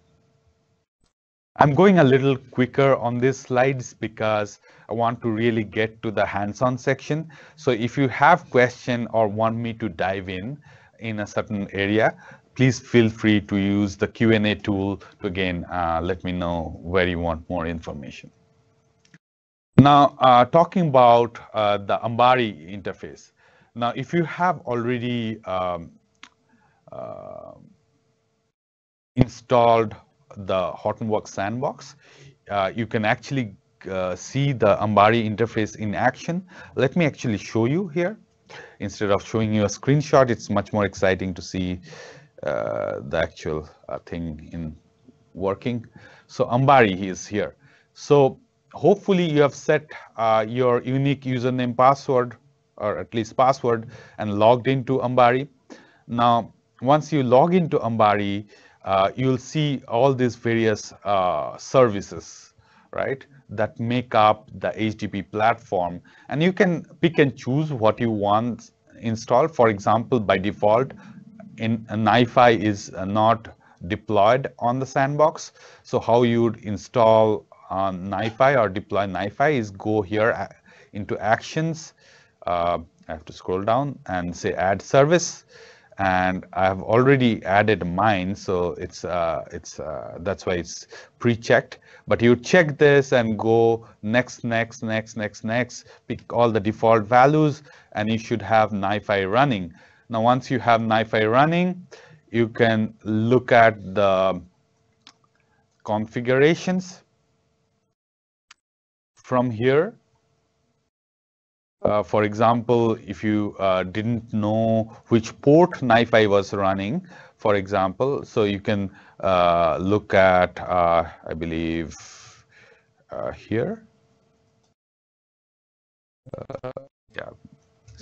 I'm going a little quicker on these slides because I want to really get to the hands-on section. So if you have question or want me to dive in in a certain area, please feel free to use the Q&A tool to again uh, let me know where you want more information. Now, uh, talking about uh, the Ambari interface. Now, if you have already um, uh, installed the Hortonworks sandbox, uh, you can actually uh, see the Ambari interface in action. Let me actually show you here. Instead of showing you a screenshot, it's much more exciting to see the actual uh, thing in working. So Ambari he is here. So hopefully you have set uh, your unique username password or at least password and logged into Ambari. Now, once you log into Ambari, uh, you'll see all these various uh, services, right, that make up the HDP platform. And you can pick and choose what you want installed. For example, by default, in NiFi is uh, not deployed on the sandbox. So how you would install uh, NiFi or deploy NiFi is go here uh, into actions. Uh, I have to scroll down and say add service. And I have already added mine, so it's uh, it's uh, that's why it's pre-checked. But you check this and go next, next, next, next, next. Pick all the default values, and you should have NiFi running. Now, once you have NiFi running, you can look at the configurations from here. Uh, for example, if you uh, didn't know which port NiFi was running, for example, so you can uh, look at, uh, I believe, uh, here. Uh, yeah,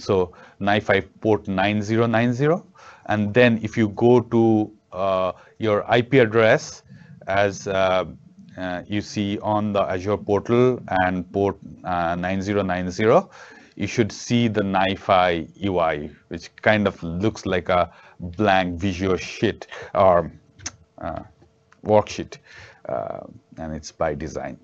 so NiFi port 9090. And then if you go to uh, your IP address as uh, uh, you see on the Azure portal and port uh, 9090, you should see the NiFi UI, which kind of looks like a blank visual sheet or uh, worksheet, uh, and it's by design.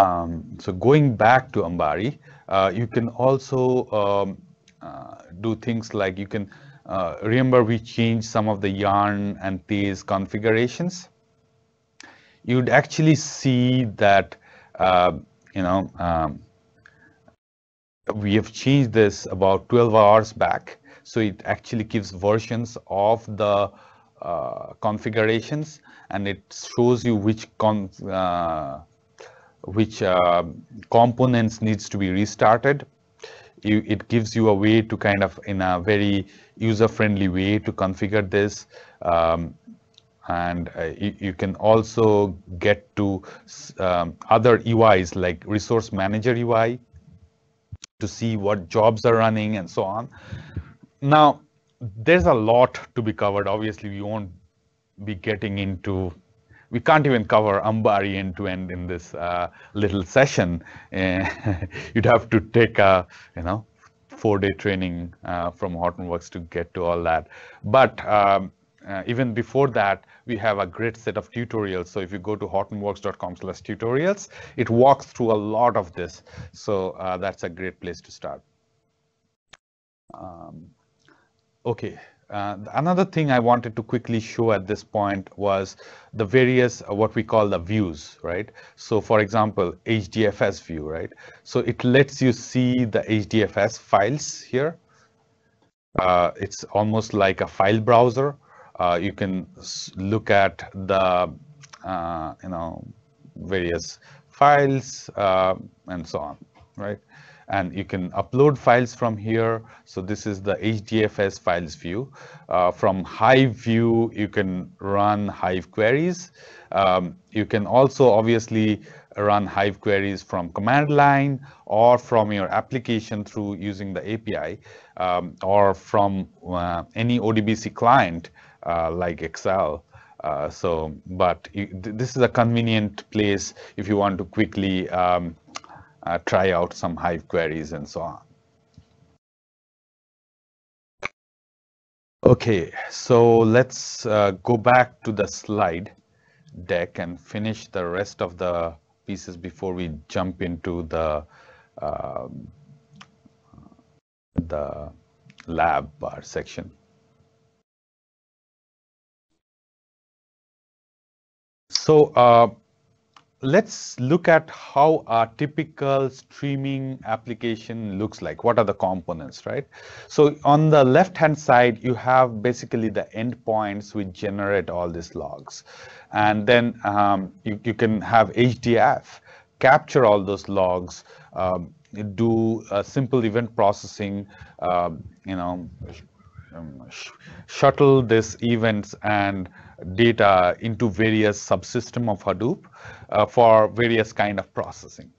Um, so going back to Ambari, you can also um, uh, do things like you can uh, remember we changed some of the yarn and Tez configurations. You'd actually see that, uh, you know, um, we have changed this about 12 hours back. So it actually gives versions of the uh, configurations and it shows you which con uh, which uh, components needs to be restarted. It gives you a way to kind of in a very user-friendly way to configure this. Um, and uh, you, you, can also get to um, other UIs like Resource Manager UI to see what jobs are running and so on. Now, there's a lot to be covered. Obviously, we won't be getting into we can't even cover Ambari end to end in this uh, little session. Uh, you'd have to take a, you know, four-day training uh, from Hortonworks to get to all that. But um, uh, even before that, we have a great set of tutorials. So if you go to hortonworks.com slash tutorials, it walks through a lot of this. So uh, that's a great place to start. Um, okay. Uh, another thing I wanted to quickly show at this point was the various uh, what we call the views, right? So for example, HDFS view, right? So it lets you see the HDFS files here. Uh, it's almost like a file browser. Uh, you can look at the, uh, you know, various files uh, and so on, right? And you can upload files from here. So this is the HDFS files view. Uh, from Hive view, you can run Hive queries. Um, you can also obviously run Hive queries from command line or from your application through using the API um, or from uh, any ODBC client uh, like Excel. Uh, so, but you, th this is a convenient place if you want to quickly um, uh, try out some Hive queries and so on. Okay, so let's uh, go back to the slide deck and finish the rest of the pieces before we jump into the uh, the lab bar section. So uh, let's look at how a typical streaming application looks like. What are the components, right? So on the left-hand side, you have basically the endpoints which generate all these logs. And then um, you, you can have HDF capture all those logs, um, do simple event processing, um, you know, um, sh shuttle these events and data into various subsystem of Hadoop uh, for various kind of processing.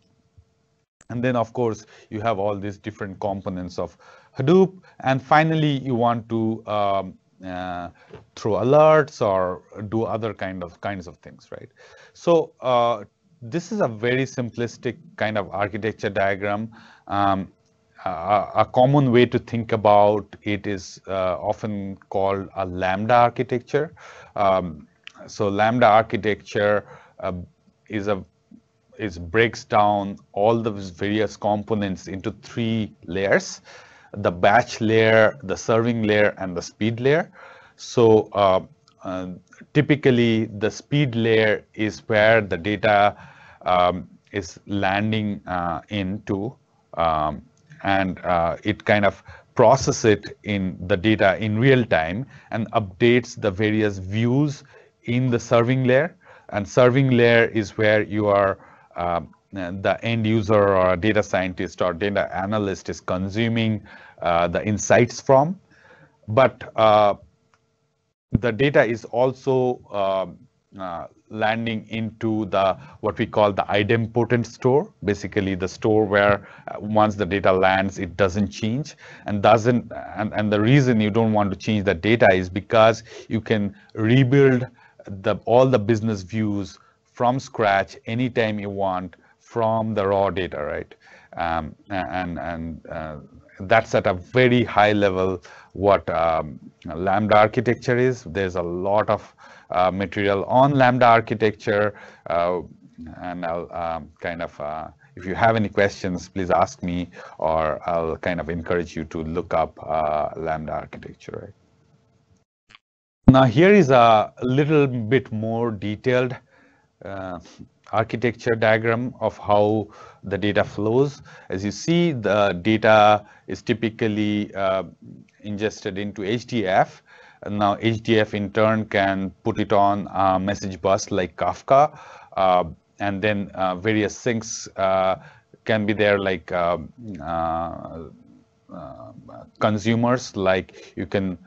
And then, of course, you have all these different components of Hadoop. And finally, you want to um, uh, throw alerts or do other kind of kinds of things, right? So uh, this is a very simplistic kind of architecture diagram. Um, a common way to think about it is uh, often called a lambda architecture. Um, so lambda architecture uh, is a is breaks down all the various components into three layers: the batch layer, the serving layer, and the speed layer. So uh, uh, typically, the speed layer is where the data um, is landing uh, into, um, and uh, it kind of process it in the data in real time and updates the various views in the serving layer and serving layer is where you are uh, the end user or data scientist or data analyst is consuming uh, the insights from. But uh, the data is also um, uh, landing into the what we call the idempotent store, basically the store where uh, once the data lands, it doesn't change and doesn't. And, and the reason you don't want to change the data is because you can rebuild the all the business views from scratch anytime you want from the raw data, right? Um, and and uh, that's at a very high level what um, Lambda architecture is. There's a lot of material on Lambda architecture, uh, and I'll um, kind of uh, if you have any questions, please ask me, or I'll kind of encourage you to look up uh, Lambda architecture. Right? Now here is a little bit more detailed uh, architecture diagram of how the data flows. As you see, the data is typically uh, ingested into HDF. Now HDF in turn can put it on a message bus like Kafka. Uh, and then uh, various things uh, can be there like uh, uh, consumers, like you can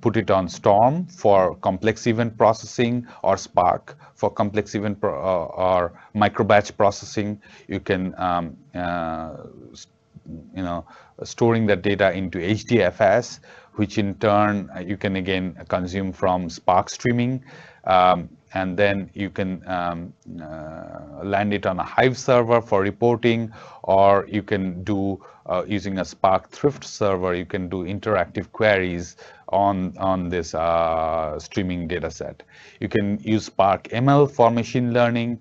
put it on Storm for complex event processing or Spark for complex event or microbatch processing. You can, um, you know, storing that data into HDFS, which in turn uh, you can again consume from Spark streaming. Um, and then you can um, uh, land it on a Hive server for reporting, or you can do uh, using a Spark Thrift server, you can do interactive queries on, on this uh, streaming data set. You can use Spark ML for machine learning,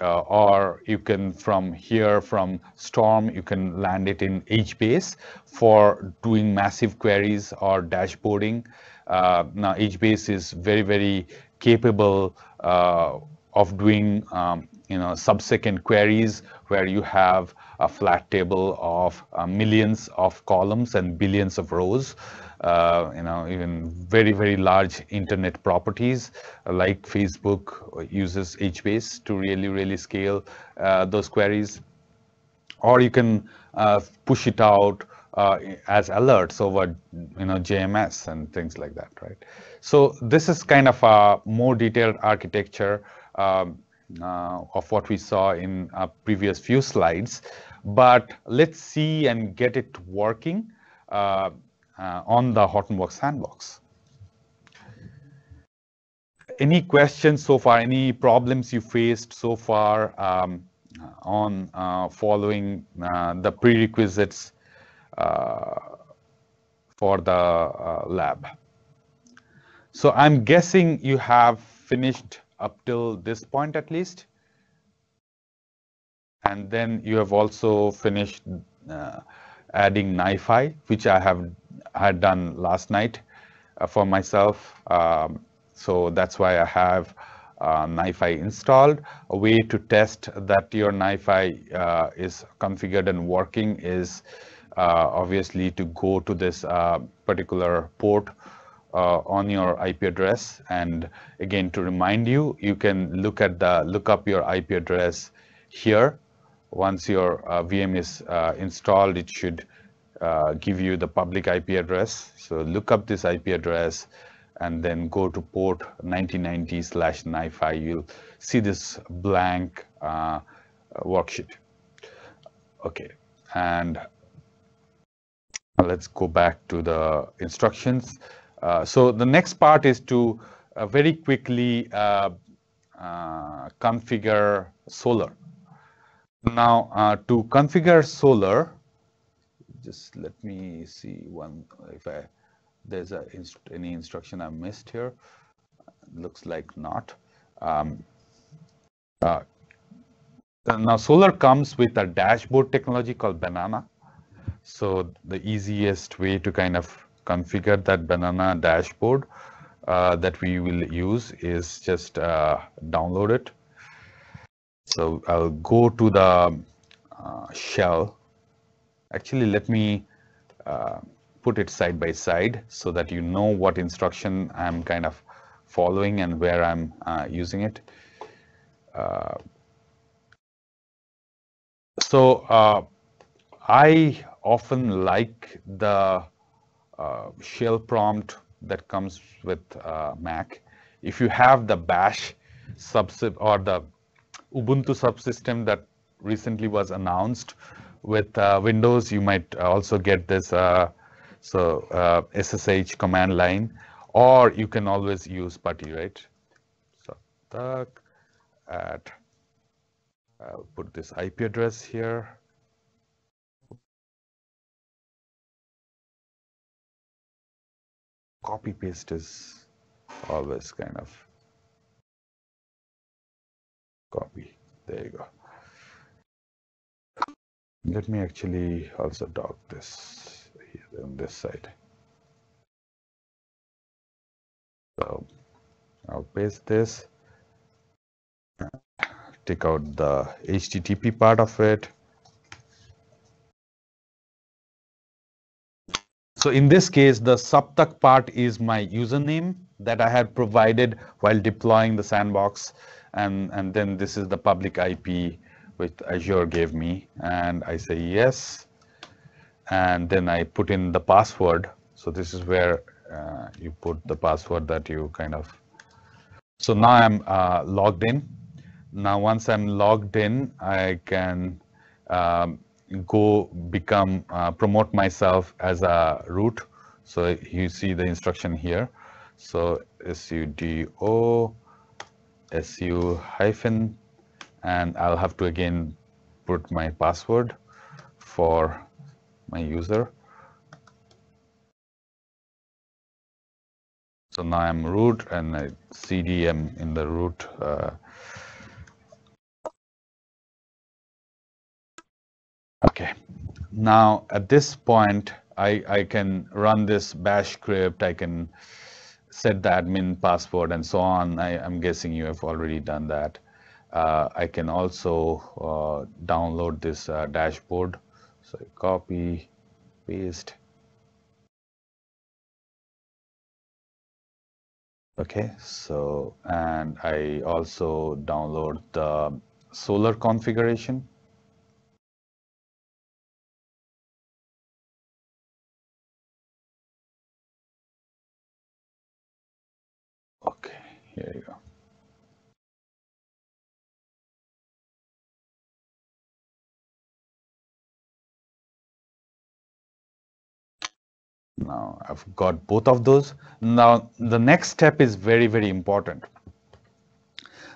uh, or you can from here, from Storm, you can land it in HBase for doing massive queries or dashboarding. Uh, now, HBase is very, very capable uh, of doing um, you know sub-second queries where you have a flat table of uh, millions of columns and billions of rows. Uh, you know, even very, very large internet properties uh, like Facebook uses HBase to really, really scale uh, those queries. Or you can uh, push it out uh, as alerts over, you know, JMS and things like that, right? So this is kind of a more detailed architecture um, uh, of what we saw in a previous few slides. But let's see and get it working uh, on the Hortonworks sandbox. Any questions so far? Any problems you faced so far um, on uh, following uh, the prerequisites uh, for the lab? So I'm guessing you have finished up till this point at least. And then you have also finished uh, adding NiFi, which I have had done last night uh, for myself. Um, so that's why I have uh, NiFi installed. A way to test that your NiFi uh, is configured and working is uh, obviously to go to this uh, particular port uh, on your IP address. And again, to remind you, you can look at the look up your IP address here. Once your VM is installed, it should uh, give you the public IP address. So look up this IP address and then go to port 1990 slash NiFi. You'll see this blank uh, worksheet. Okay, and let's go back to the instructions. Uh, so the next part is to uh, very quickly uh, configure Solr. Now to configure Solr, just let me see one if I there's a inst any instruction I missed here. Looks like not. Um, uh, now Solr comes with a dashboard technology called Banana. So the easiest way to kind of configure that banana dashboard uh, that we will use is just uh, download it. So I'll go to the uh, shell. Actually, let me uh, put it side by side so that you know what instruction I'm kind of following and where I'm uh, using it. Uh, so I often like the uh, shell prompt that comes with uh, Mac. If you have the bash subsystem or the Ubuntu subsystem that recently was announced with uh, Windows, you might also get this uh, so SSH uh, command line, or you can always use PuTTY, right? So duck at I'll put this IP address here. copy paste is always kind of copy. There you go. Let me actually also dock this here on this side. So I'll paste this, take out the HTTP part of it. So in this case, the Saptak part is my username that I had provided while deploying the sandbox. And, and then this is the public IP which Azure gave me. And I say yes. And then I put in the password. So this is where uh, you put the password that you kind of. So now I'm uh, logged in. Now once I'm logged in, I can um, go become uh, promote myself as a root. So you see the instruction here. So sudo su hyphen, and I'll have to again put my password for my user. So now I'm root and I CDM in the root. Uh, okay, now at this point, I, I can run this bash script. I can set the admin password and so on. I, am guessing you have already done that. Uh, I can also uh, download this uh, dashboard. So copy, paste. Okay, so, and I also download the Solr configuration. Okay, here you go. Now I've got both of those. Now the next step is very, very important.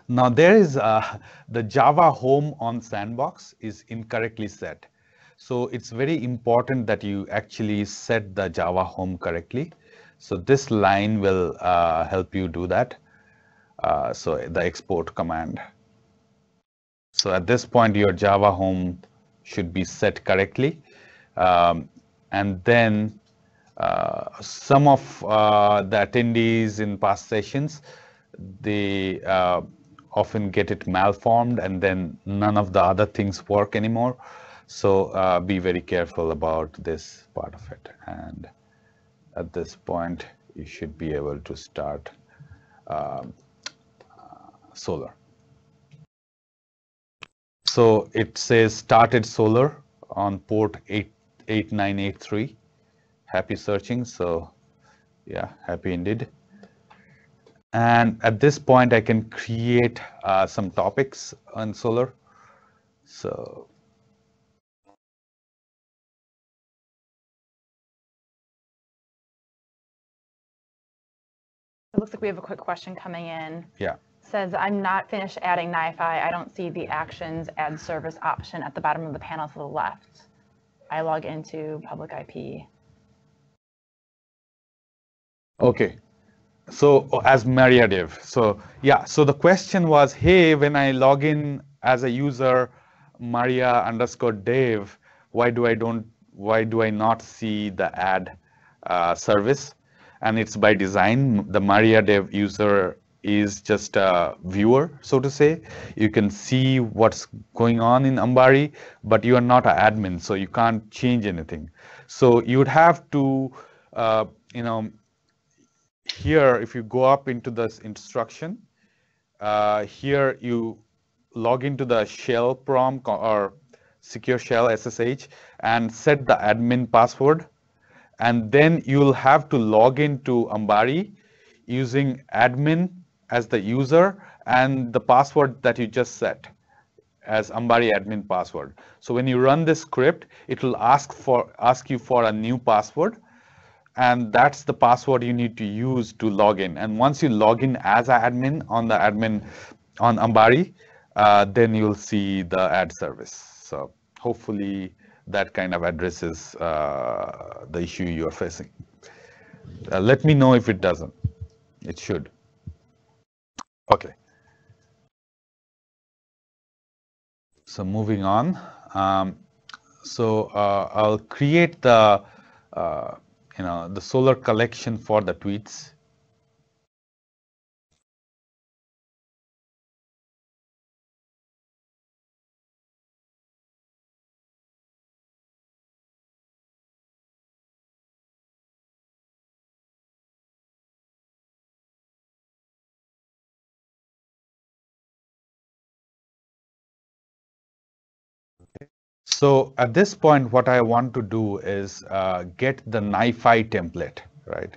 Now there is uh, the Java home on sandbox is incorrectly set. So it's very important that you actually set the Java home correctly. So this line will uh, help you do that. Uh, so the export command. So at this point, your Java home should be set correctly. Um, and then some of uh, the attendees in past sessions, they uh, often get it malformed and then none of the other things work anymore. So uh, be very careful about this part of it. And at this point, you should be able to start um, uh, Solr. So it says started Solr on port 8, 8983 happy searching. So yeah, happy indeed. And at this point, I can create uh, some topics on Solr. So It looks like we have a quick question coming in. yeah. Says, I'm not finished adding NiFi. I don't see the actions add service option at the bottom of the panel to the left. I log into public IP. Okay. So oh, as MariaDev. So yeah, so the question was, hey, when I log in as a user, Maria underscore dev, why do I don't, why do I not see the add uh, service? And it's by design, the MariaDev user is just a viewer, so to say. You can see what's going on in Ambari, but you are not an admin, so you can't change anything. So you would have to, uh, you know, here, if you go up into this instruction, uh, here you log into the shell prom or secure shell SSH and set the admin password. And then you'll have to log into Ambari using admin as the user and the password that you just set as Ambari admin password. So when you run this script, it will ask for ask you for a new password and that's the password you need to use to log in. And once you log in as an admin on the admin on Ambari, uh, then you'll see the add service. So hopefully that kind of addresses uh, the issue you're facing. Uh, let me know if it doesn't. It should. Okay. So moving on. Um, so uh, I'll create the, uh, you know, the Solr collection for the tweets. So at this point, what I want to do is uh, get the NiFi template, right?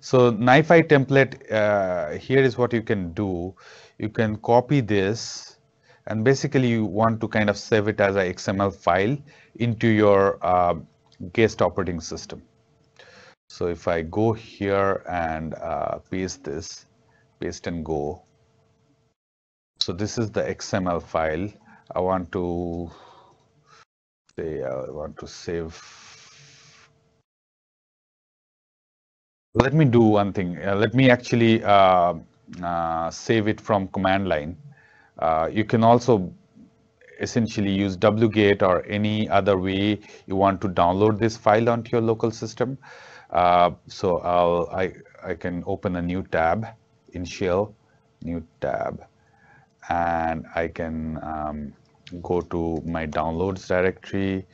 So NiFi template, uh, here is what you can do. You can copy this and basically you want to kind of save it as a XML file into your uh, guest operating system. So if I go here and uh, paste this, paste and go. So this is the XML file. I want to say I want to save. Let me do one thing. Uh, let me actually uh, uh, save it from command line. Uh, you can also essentially use wget or any other way you want to download this file onto your local system. Uh, so I'll, I, I can open a new tab in shell, new tab, and I can um, go to my downloads directory,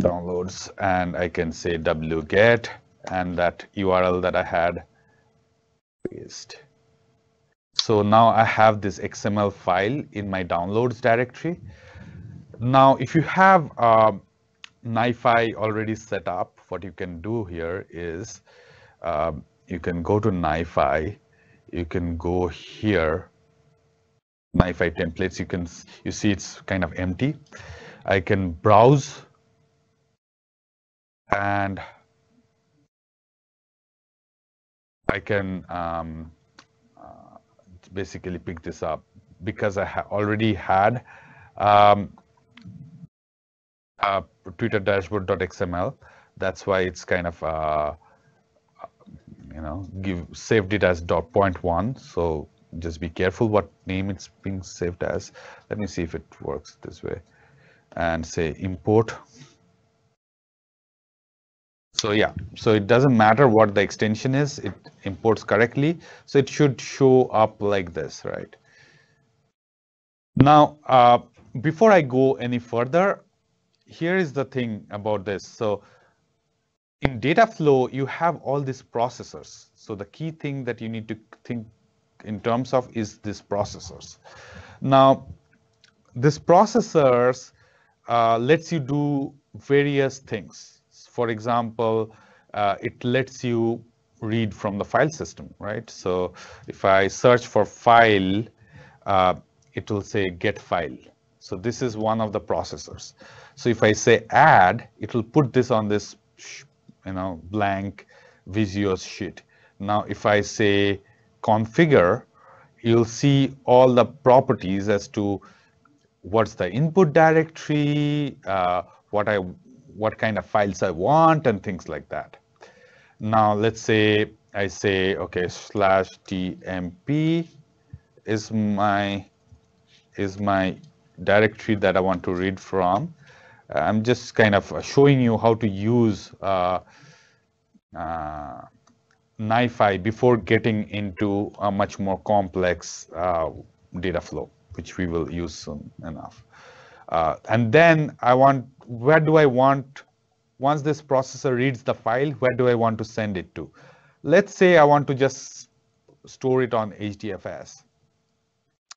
downloads, and I can say wget and that URL that I had paste. So now I have this XML file in my downloads directory. Now, if you have uh, NiFi already set up, what you can do here is uh, you can go to NiFi, you can go here NiFi templates, you can you see it's kind of empty. I can browse and I can um, uh, basically pick this up because I ha already had um, uh, Twitter dashboard.xml. That's why it's kind of uh, you know give saved it as dot point one. So just be careful what name it's being saved as. Let me see if it works this way and say import. So yeah, so it doesn't matter what the extension is, it imports correctly. So it should show up like this, right? Now, uh, before I go any further, here is the thing about this. So in data flow, you have all these processors. So the key thing that you need to think in terms of is this processors. Now, this processors uh, lets you do various things. For example, uh, it lets you read from the file system, right? So if I search for file, uh, it will say get file. So this is one of the processors. So if I say add, it will put this on this, you know, blank Visio sheet. Now, if I say configure, you'll see all the properties as to what's the input directory, uh, what I what kind of files I want, and things like that. Now let's say I say okay slash tmp is my is my directory that I want to read from. I'm just kind of showing you how to use uh, uh, NiFi before getting into a much more complex uh, data flow, which we will use soon enough. Uh, and then I want, where do I want, once this processor reads the file, where do I want to send it to? Let's say I want to just store it on HDFS.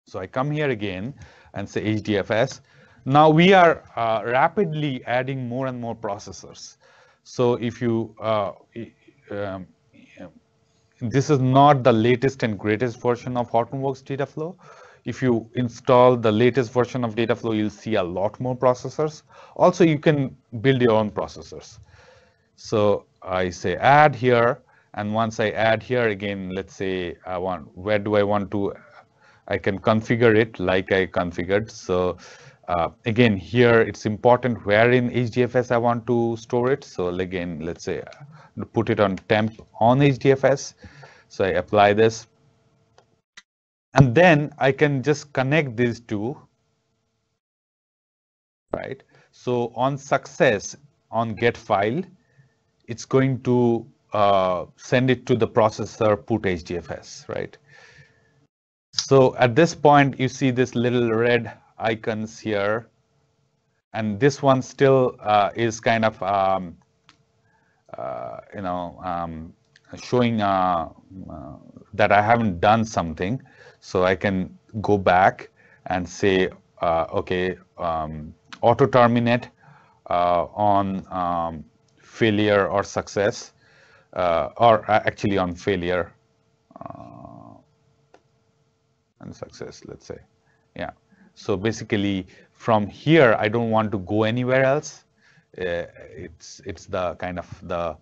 So I come here again and say HDFS. Now we are uh, rapidly adding more and more processors. So if you, uh, um, this is not the latest and greatest version of Hortonworks Dataflow. If you install the latest version of Dataflow, you'll see a lot more processors. Also, you can build your own processors. So I say add here, and once I add here again, let's say I want, where do I want to, I can configure it like I configured. So uh, again, here it's important where in HDFS I want to store it. So again, let's say put it on temp on HDFS. So I apply this. And then I can just connect these two right? So on success on get file, it's going to uh, send it to the processor put HDFS, right? So at this point, you see this little red icons here, and this one still uh, is kind of, um, you know, um, showing uh, uh, that I haven't done something. So I can go back and say, uh, okay, um, auto terminate uh, on um, failure or success, uh, or actually on failure and success, let's say. Yeah. So basically from here, I don't want to go anywhere else. Uh, it's it's the kind of the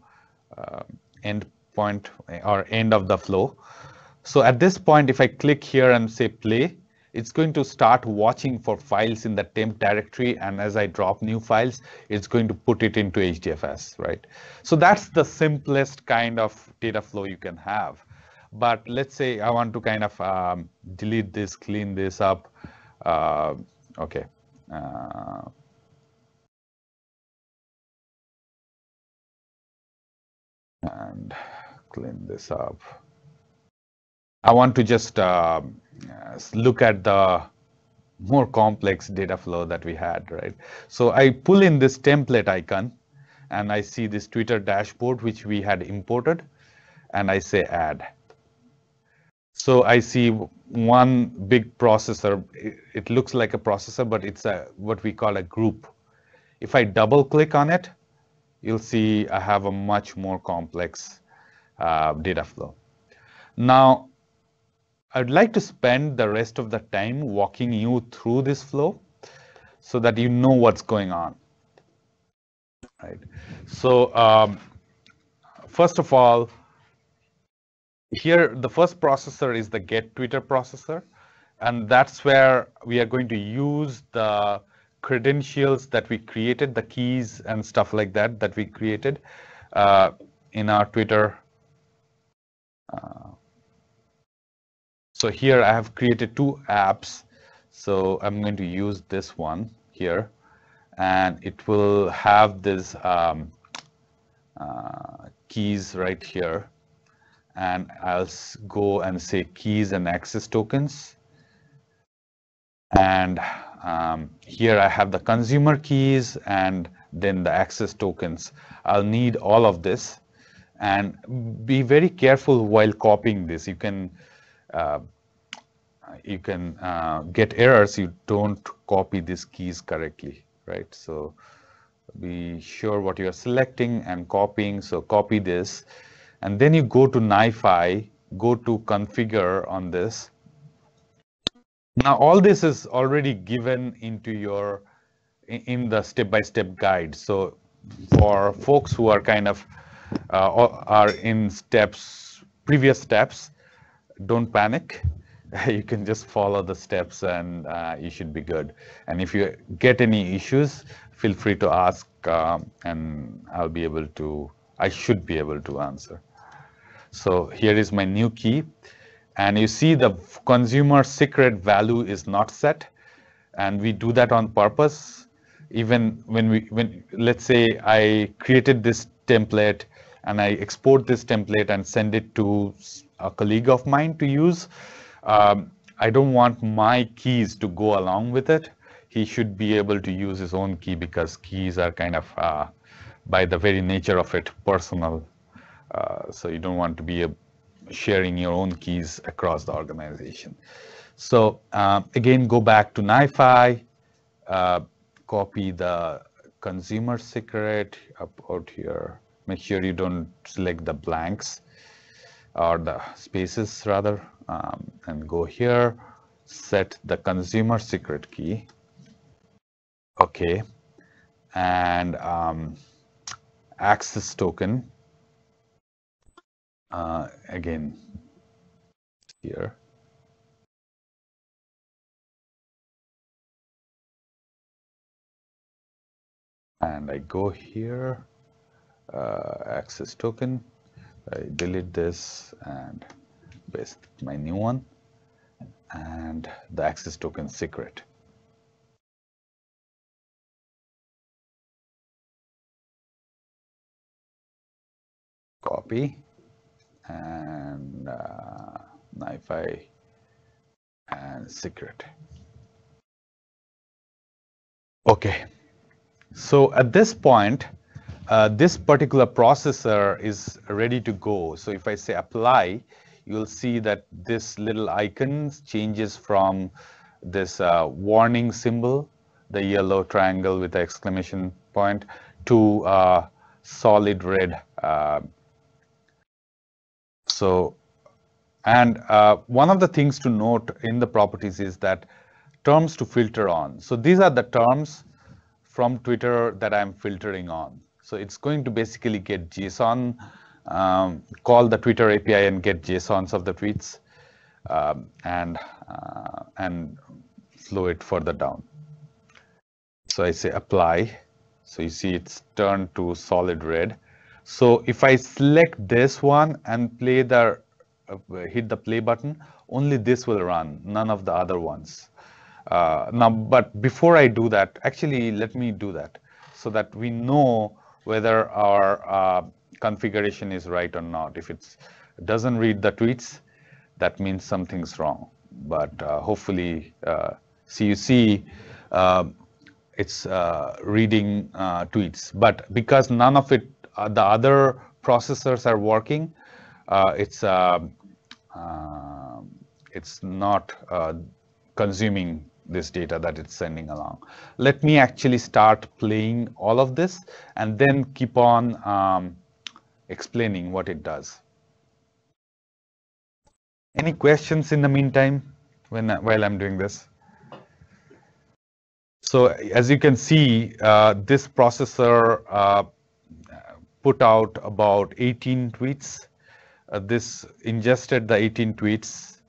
uh, end point or end of the flow. So at this point, if I click here and say play, it's going to start watching for files in the temp directory. And as I drop new files, it's going to put it into HDFS, right? So that's the simplest kind of data flow you can have. But let's say I want to kind of um, delete this, clean this up. Uh, okay. Uh, and clean this up. I want to just uh, look at the more complex data flow that we had, right? So I pull in this template icon and I see this Twitter dashboard, which we had imported, and I say add. So I see one big processor. It, looks like a processor, but it's a what we call a group. If I double click on it, you'll see I have a much more complex uh, data flow. Now, I'd like to spend the rest of the time walking you through this flow so that you know what's going on. Right. So um, first of all, here the first processor is the get Twitter processor. And that's where we are going to use the credentials that we created, the keys and stuff like that that we created uh, in our Twitter. Uh, so here I have created two apps. So I'm going to use this one here and it will have this um, uh, keys right here and I'll go and say keys and access tokens and um, here I have the consumer keys and then the access tokens. I'll need all of this and be very careful while copying this. You can uh, you can uh, get errors. You don't copy these keys correctly, right? So be sure what you are selecting and copying. So copy this and then you go to NiFi, go to configure on this now all this is already given into your in the step-by-step -step guide. So for folks who are kind of uh, are in steps, previous steps, don't panic. you can just follow the steps and uh, you should be good. And if you get any issues, feel free to ask um, and I'll be able to, I should be able to answer. So here is my new key and you see the consumer secret value is not set. And we do that on purpose. Even when we when let's say i created this template and i export this template and send it to a colleague of mine to use um, i don't want my keys to go along with it. He should be able to use his own key because keys are kind of uh, by the very nature of it personal. Uh, so you don't want to be a sharing your own keys across the organization. So um, again, go back to NiFi, uh, copy the consumer secret up out here. Make sure you don't select the blanks or the spaces rather, um, and go here, set the consumer secret key. Okay, and um, access token uh, again here. And I go here, uh, access token, I delete this and paste my new one and the access token secret. Copy and uh, now if I and secret. Okay, so at this point, uh, this particular processor is ready to go. So if I say apply, you'll see that this little icon changes from this uh, warning symbol, the yellow triangle with the exclamation point, to uh, solid red. So, and uh, one of the things to note in the properties is that terms to filter on. So these are the terms from Twitter that I'm filtering on. So it's going to basically get JSON, um, call the Twitter API and get JSONs of the tweets um, and, uh, and flow it further down. So I say apply. So you see it's turned to solid red. So if I select this one and play the, uh, hit the play button, only this will run, none of the other ones. Uh, now, but before I do that, actually, let me do that so that we know whether our uh, configuration is right or not. If it doesn't read the tweets, that means something's wrong. But uh, hopefully, CUC, uh, it's uh, reading uh, tweets. But because none of it, the other processors are working, it's it's not consuming this data that it's sending along. Let me actually start playing all of this and then keep on um, explaining what it does. Any questions in the meantime when while I'm doing this? So as you can see, uh, this processor uh, put out about 18 tweets. Uh, this ingested the 18 tweets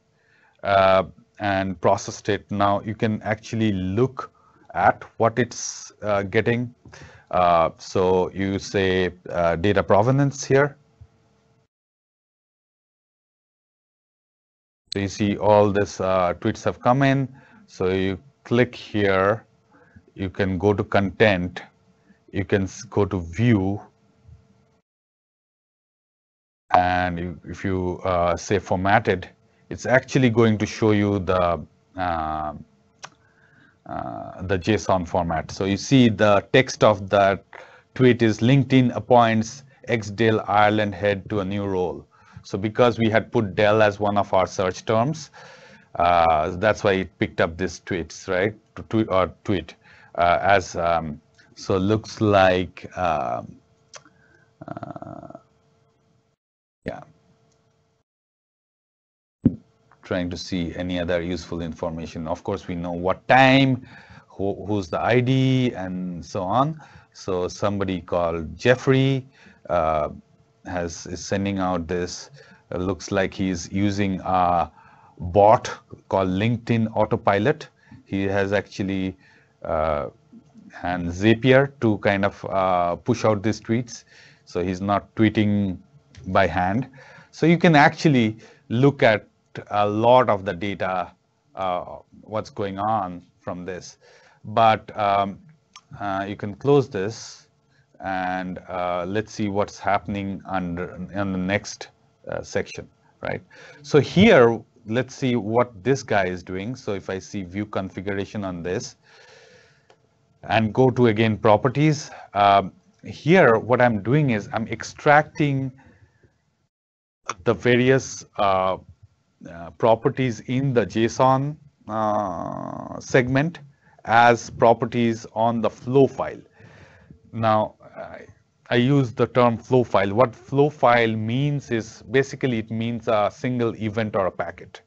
uh, and processed it. Now you can actually look at what it's uh, getting. Uh, so you say uh, data provenance here. So you see all this uh, tweets have come in. So you click here, you can go to content, you can go to view, and if you uh, say formatted, it's actually going to show you the uh, uh, the JSON format. So you see the text of that tweet is LinkedIn appoints ex-Dell Ireland head to a new role. So because we had put Dell as one of our search terms, uh, that's why it picked up this tweets, right? To tweet or tweet uh, as um, so looks like um, uh, yeah trying to see any other useful information. Of course, we know what time, who, who's the ID, and so on. So somebody called Jeffrey uh, has is sending out this. Uh, looks like he's using a bot called LinkedIn Autopilot. He has actually uh, and Zapier to kind of uh, push out these tweets. So he's not tweeting by hand. So you can actually look at a lot of the data, uh, what's going on from this. But um, uh, you can close this and uh, let's see what's happening under in the next uh, section, right? So here, let's see what this guy is doing. So if I see view configuration on this and go to again properties, um, here what I'm doing is I'm extracting the various uh, uh, properties in the JSON uh, segment as properties on the flow file. Now, I, I use the term flow file. What flow file means is basically it means a single event or a packet.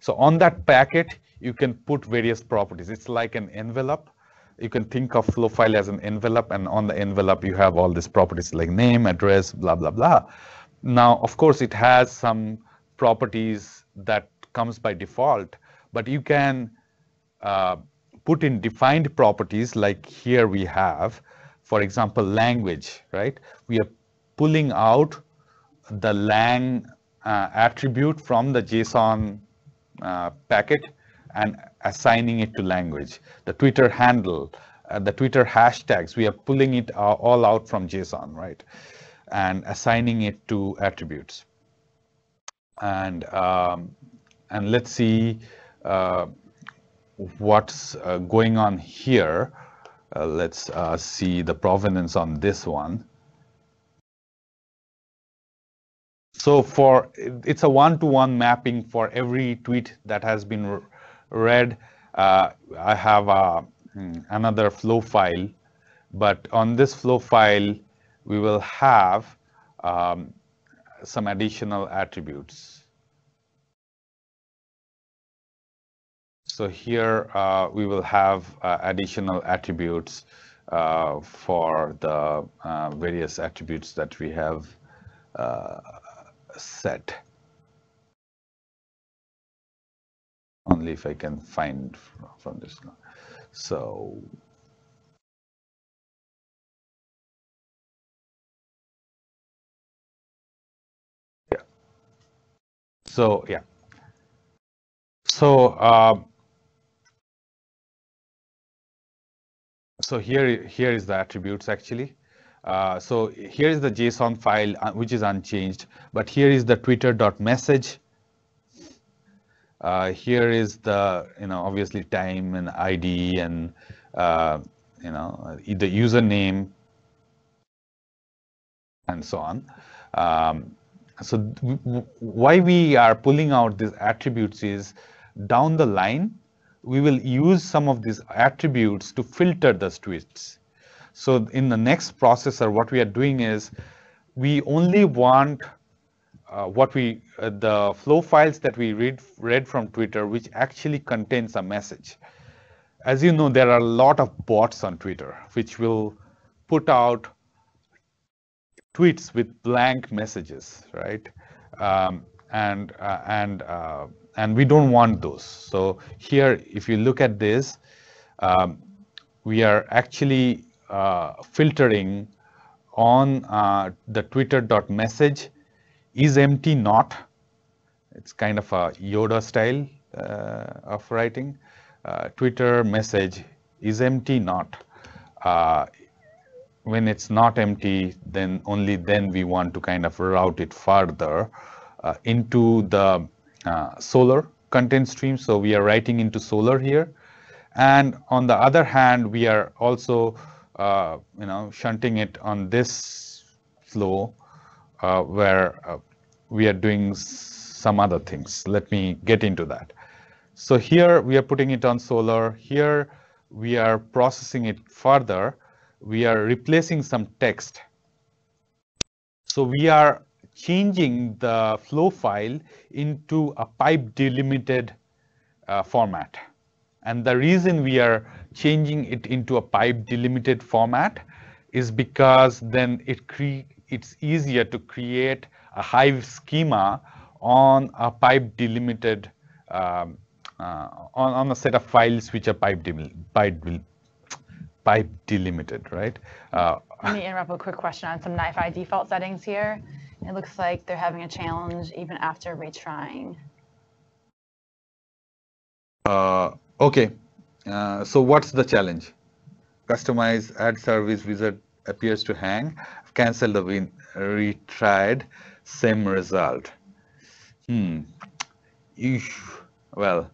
So on that packet, you can put various properties. It's like an envelope. You can think of flow file as an envelope, and on the envelope, you have all these properties like name, address, blah, blah, blah. Now, of course, it has some properties that comes by default, but you can uh, put in defined properties like here we have, for example, language, right? We are pulling out the lang uh, attribute from the JSON uh, packet and assigning it to language. The Twitter handle, uh, the Twitter hashtags, we are pulling it all out from JSON, right? And assigning it to attributes. And, um, and let's see uh, what's uh, going on here. Uh, let's uh, see the provenance on this one. So for it's a one-to-one -one mapping for every tweet that has been read. Uh, I have a, hmm, another flow file, but on this flow file, we will have um, some additional attributes. So here uh, we will have uh, additional attributes uh, for the uh, various attributes that we have uh, set. Only if I can find from this. So So yeah. So uh, so here here is the attributes actually. Uh, so here is the JSON file uh, which is unchanged, but here is the Twitter twitter.message. Uh, here is the, you know, obviously time and ID and, uh, you know, the username and so on. Um, so why we are pulling out these attributes is down the line, we will use some of these attributes to filter the tweets. So in the next processor, what we are doing is we only want uh, what we uh, the flow files that we read read from Twitter, which actually contains a message. As you know, there are a lot of bots on Twitter, which will put out tweets with blank messages, right? Um, and uh, and uh, and we don't want those. So here, if you look at this, um, we are actually uh, filtering on uh, the twitter.message is empty not. It's kind of a Yoda style uh, of writing. Uh, Twitter message is empty not. Uh, when it's not empty, then only then we want to kind of route it further uh, into the Solr content stream. So we are writing into Solr here. And on the other hand, we are also uh, you know, shunting it on this flow uh, where uh, we are doing some other things. Let me get into that. So here we are putting it on Solr. Here we are processing it further. We are replacing some text. So we are changing the flow file into a pipe delimited uh, format. And the reason we are changing it into a pipe delimited format is because then it it's easier to create a Hive schema on a pipe delimited um, uh, on, on a set of files which are pipe, del pipe, pipe delimited, right? Uh, Let me interrupt a quick question on some NiFi default settings here. It looks like they're having a challenge even after retrying. Uh, okay, uh, so what's the challenge? Customize add service wizard appears to hang. Cancel the win, retried, same result. Hmm. Eesh. Well,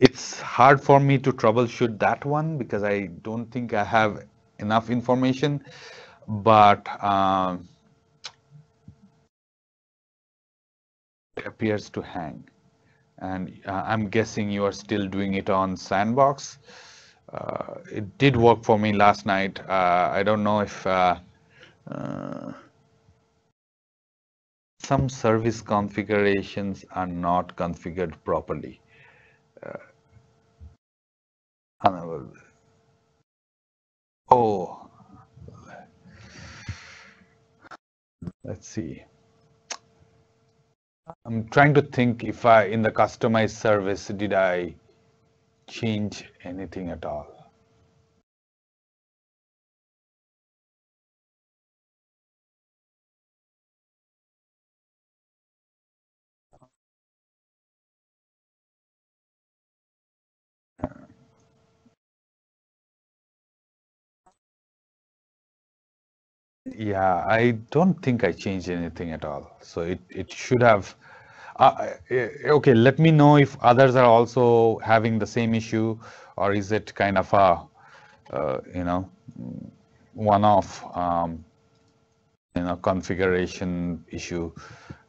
it's hard for me to troubleshoot that one because I don't think I have enough information, but um, it appears to hang and uh, I'm guessing you are still doing it on Sandbox. Uh, it did work for me last night. Uh, I don't know if uh, uh, some service configurations are not configured properly. Uh, oh, let's see. I'm trying to think if I, in the customized service, did I change anything at all? Yeah, I don't think I changed anything at all. So it, it should have, uh, eh, okay, let me know if others are also having the same issue or is it kind of a, uh, you know, one-off, um, you know, configuration issue.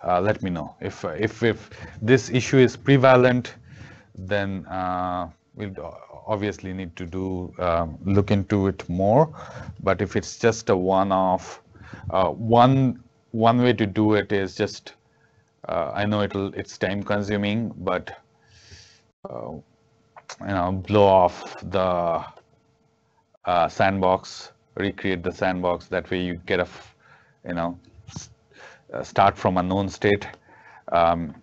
Uh, let me know. If, if, if this issue is prevalent, then uh, we'll obviously need to do um, look into it more. But if it's just a one-off, uh, one one way to do it is just uh, I know it'll it's time consuming, but uh, you know blow off the uh, sandbox, recreate the sandbox. That way you get a you know uh, start from a known state. Um,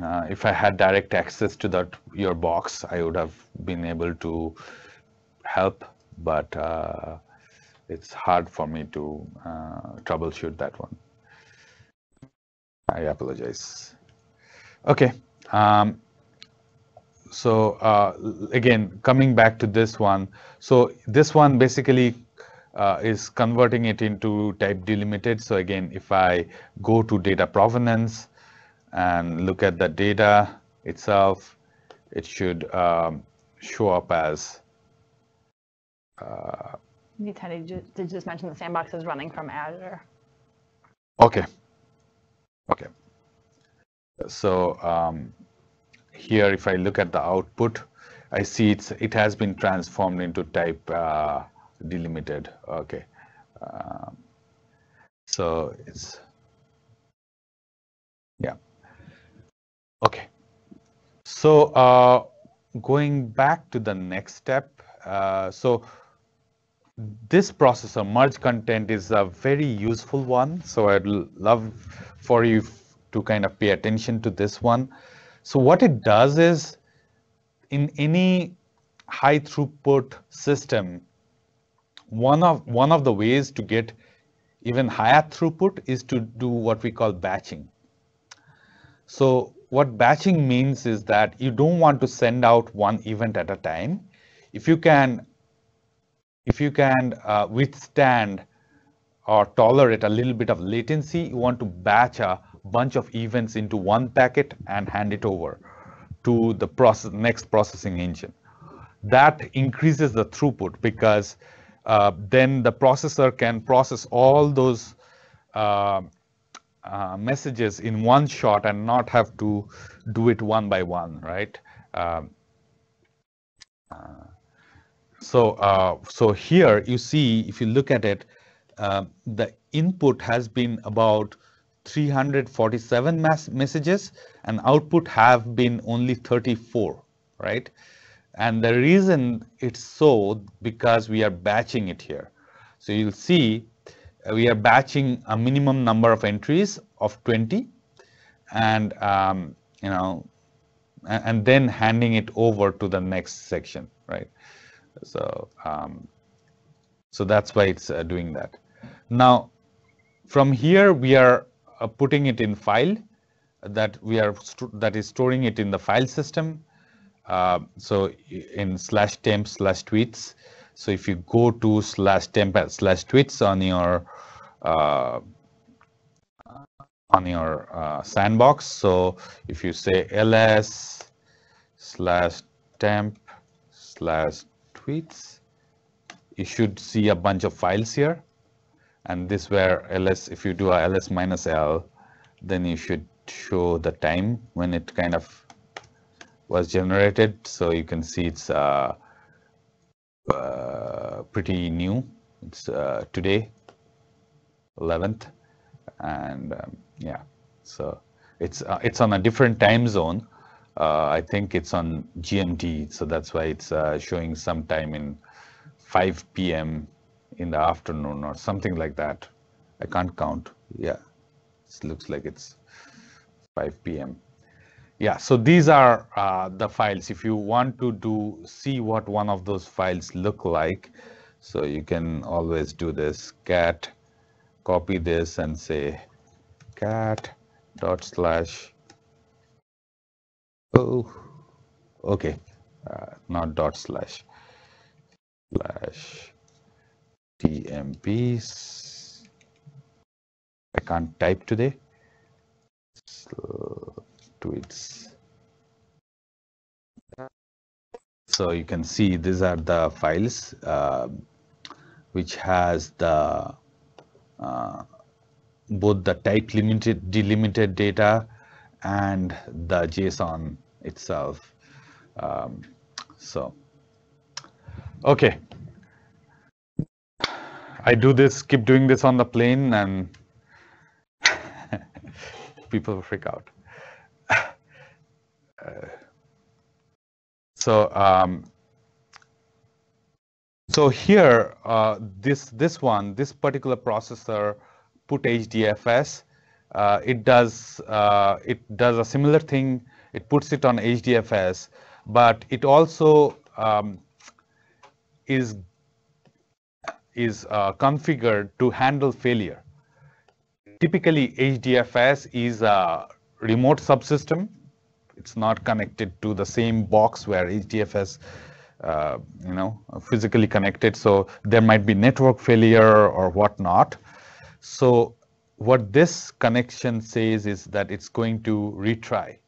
uh, if I had direct access to that your box, I would have been able to help, but uh, it's hard for me to uh, troubleshoot that one. I apologize. Okay. Um, so uh, again, coming back to this one. So this one basically uh, is converting it into pipe delimited. So again, if I go to data provenance, and look at the data itself, it should um, show up as. Uh, you did you, did you just mention the sandbox is running from Azure? Okay. Okay. So um, here, if I look at the output, I see it's it has been transformed into type uh, delimited. Okay. Um, so it's yeah. Okay. So uh, going back to the next step, uh, so this process of merge content is a very useful one. So I'd love for you to kind of pay attention to this one. So what it does is in any high throughput system, one of one of the ways to get even higher throughput is to do what we call batching. So what batching means is that you don't want to send out one event at a time. If you can, if you can uh, withstand or tolerate a little bit of latency, you want to batch a bunch of events into one packet and hand it over to the process, next processing engine. That increases the throughput because uh, then the processor can process all those uh, uh, messages in one shot and not have to do it one by one, right? Um, uh, so, uh, so here you see, if you look at it, uh, the input has been about 347 messages and output have been only 34, right? And the reason it's so because we are batching it here. So you'll see we are batching a minimum number of entries of 20 and um, you know and then handing it over to the next section right? So um, so that's why it's uh, doing that. Now from here we are uh, putting it in file that we are that is storing it in the file system uh, so in slash temp slash tweets so if you go to slash temp slash tweets on your uh, on your uh, sandbox. So if you say ls slash temp slash tweets, you should see a bunch of files here. And this where ls, if you do a ls minus l, then you should show the time when it kind of was generated. So you can see it's uh, uh, pretty new. It's uh, today, 11th, and um, yeah, so it's uh, it's on a different time zone. Uh, I think it's on GMT, so that's why it's uh, showing some time in 5 p.m. in the afternoon or something like that. I can't count. Yeah, it looks like it's 5 p.m. Yeah, so these are uh, the files. If you want to do see what one of those files look like, so you can always do this cat, copy this and say cat dot slash oh okay uh, not dot slash slash tmp I can't type today. So, tweets. So you can see these are the files uh, which has the uh, both the type limited delimited data and the JSON itself. Um, so, okay. I do this, keep doing this on the plane and people freak out. So, um, so here, uh, this this one, this particular processor put HDFS. Uh, it does uh, it does a similar thing. It puts it on HDFS, but it also um, is is uh, configured to handle failure. Typically, HDFS is a remote subsystem. It's not connected to the same box where HDFS, uh, you know, physically connected. So there might be network failure or whatnot. So what this connection says is that it's going to retry.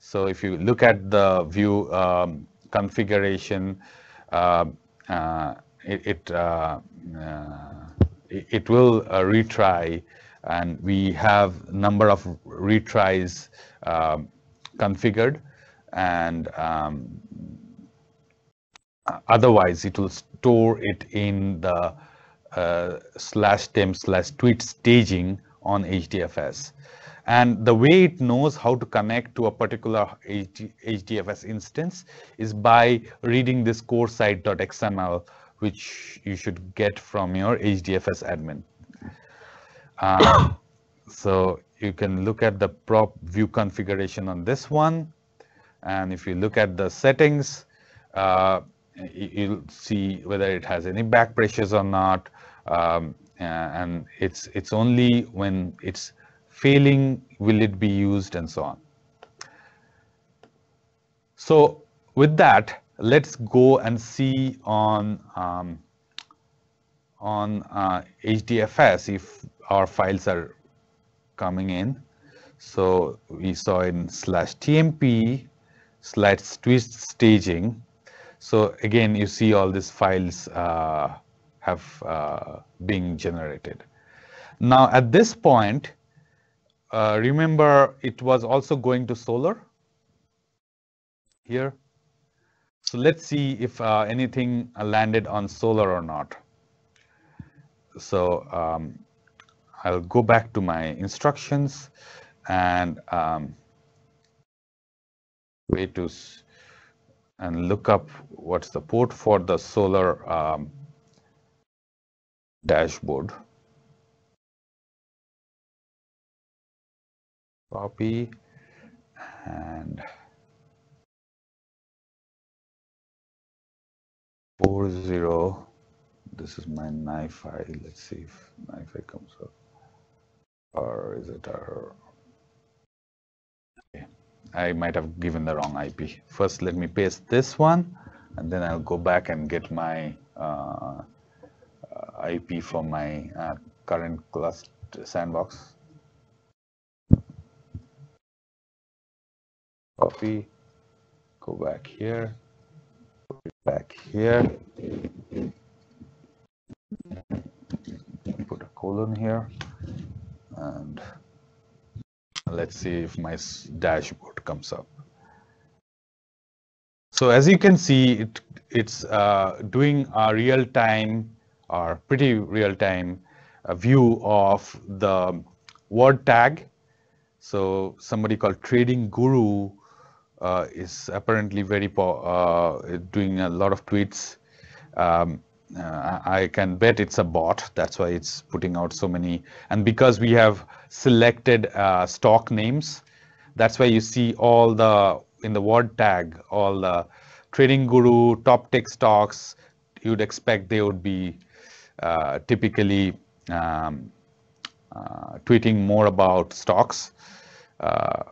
So if you look at the view um, configuration, uh, uh, it it, uh, uh it, will uh, retry, and we have number of retries um, configured, and um, otherwise it will store it in the uh, slash temp slash tweet staging on HDFS. And the way it knows how to connect to a particular HD, HDFS instance is by reading this core site.xml, which you should get from your HDFS admin. Um, so you can look at the prop view configuration on this one. And if you look at the settings, uh, you'll see whether it has any back pressures or not um, and it's it's only when it's failing will it be used and so on. So with that, let's go and see on um, on uh, HDFS if our files are coming in. So we saw in slash TMP slash tweet staging. So again, you see all these files uh, have uh, been generated. Now at this point, uh, remember it was also going to Solr here. So let's see if uh, anything landed on Solr or not. So um, I'll go back to my instructions and um, wait to and look up what's the port for the Solr um, dashboard. Copy and 40 this is my NiFi file. Let's see if NiFi comes up or is it our okay. I might have given the wrong IP first let me paste this one and then I'll go back and get my uh, IP for my uh, current cluster sandbox. Copy, go back here, back here, put a colon here, and let's see if my dashboard comes up. So as you can see, it, it's uh, doing a real-time or pretty real-time uh, view of the word tag. So somebody called Trading Guru uh, is apparently very uh, doing a lot of tweets. Um, uh, I can bet it's a bot. That's why it's putting out so many. And because we have selected uh, stock names, that's why you see all the in the word tag, all the trading guru, top tech stocks. You'd expect they would be uh, typically um, uh, tweeting more about stocks. Uh,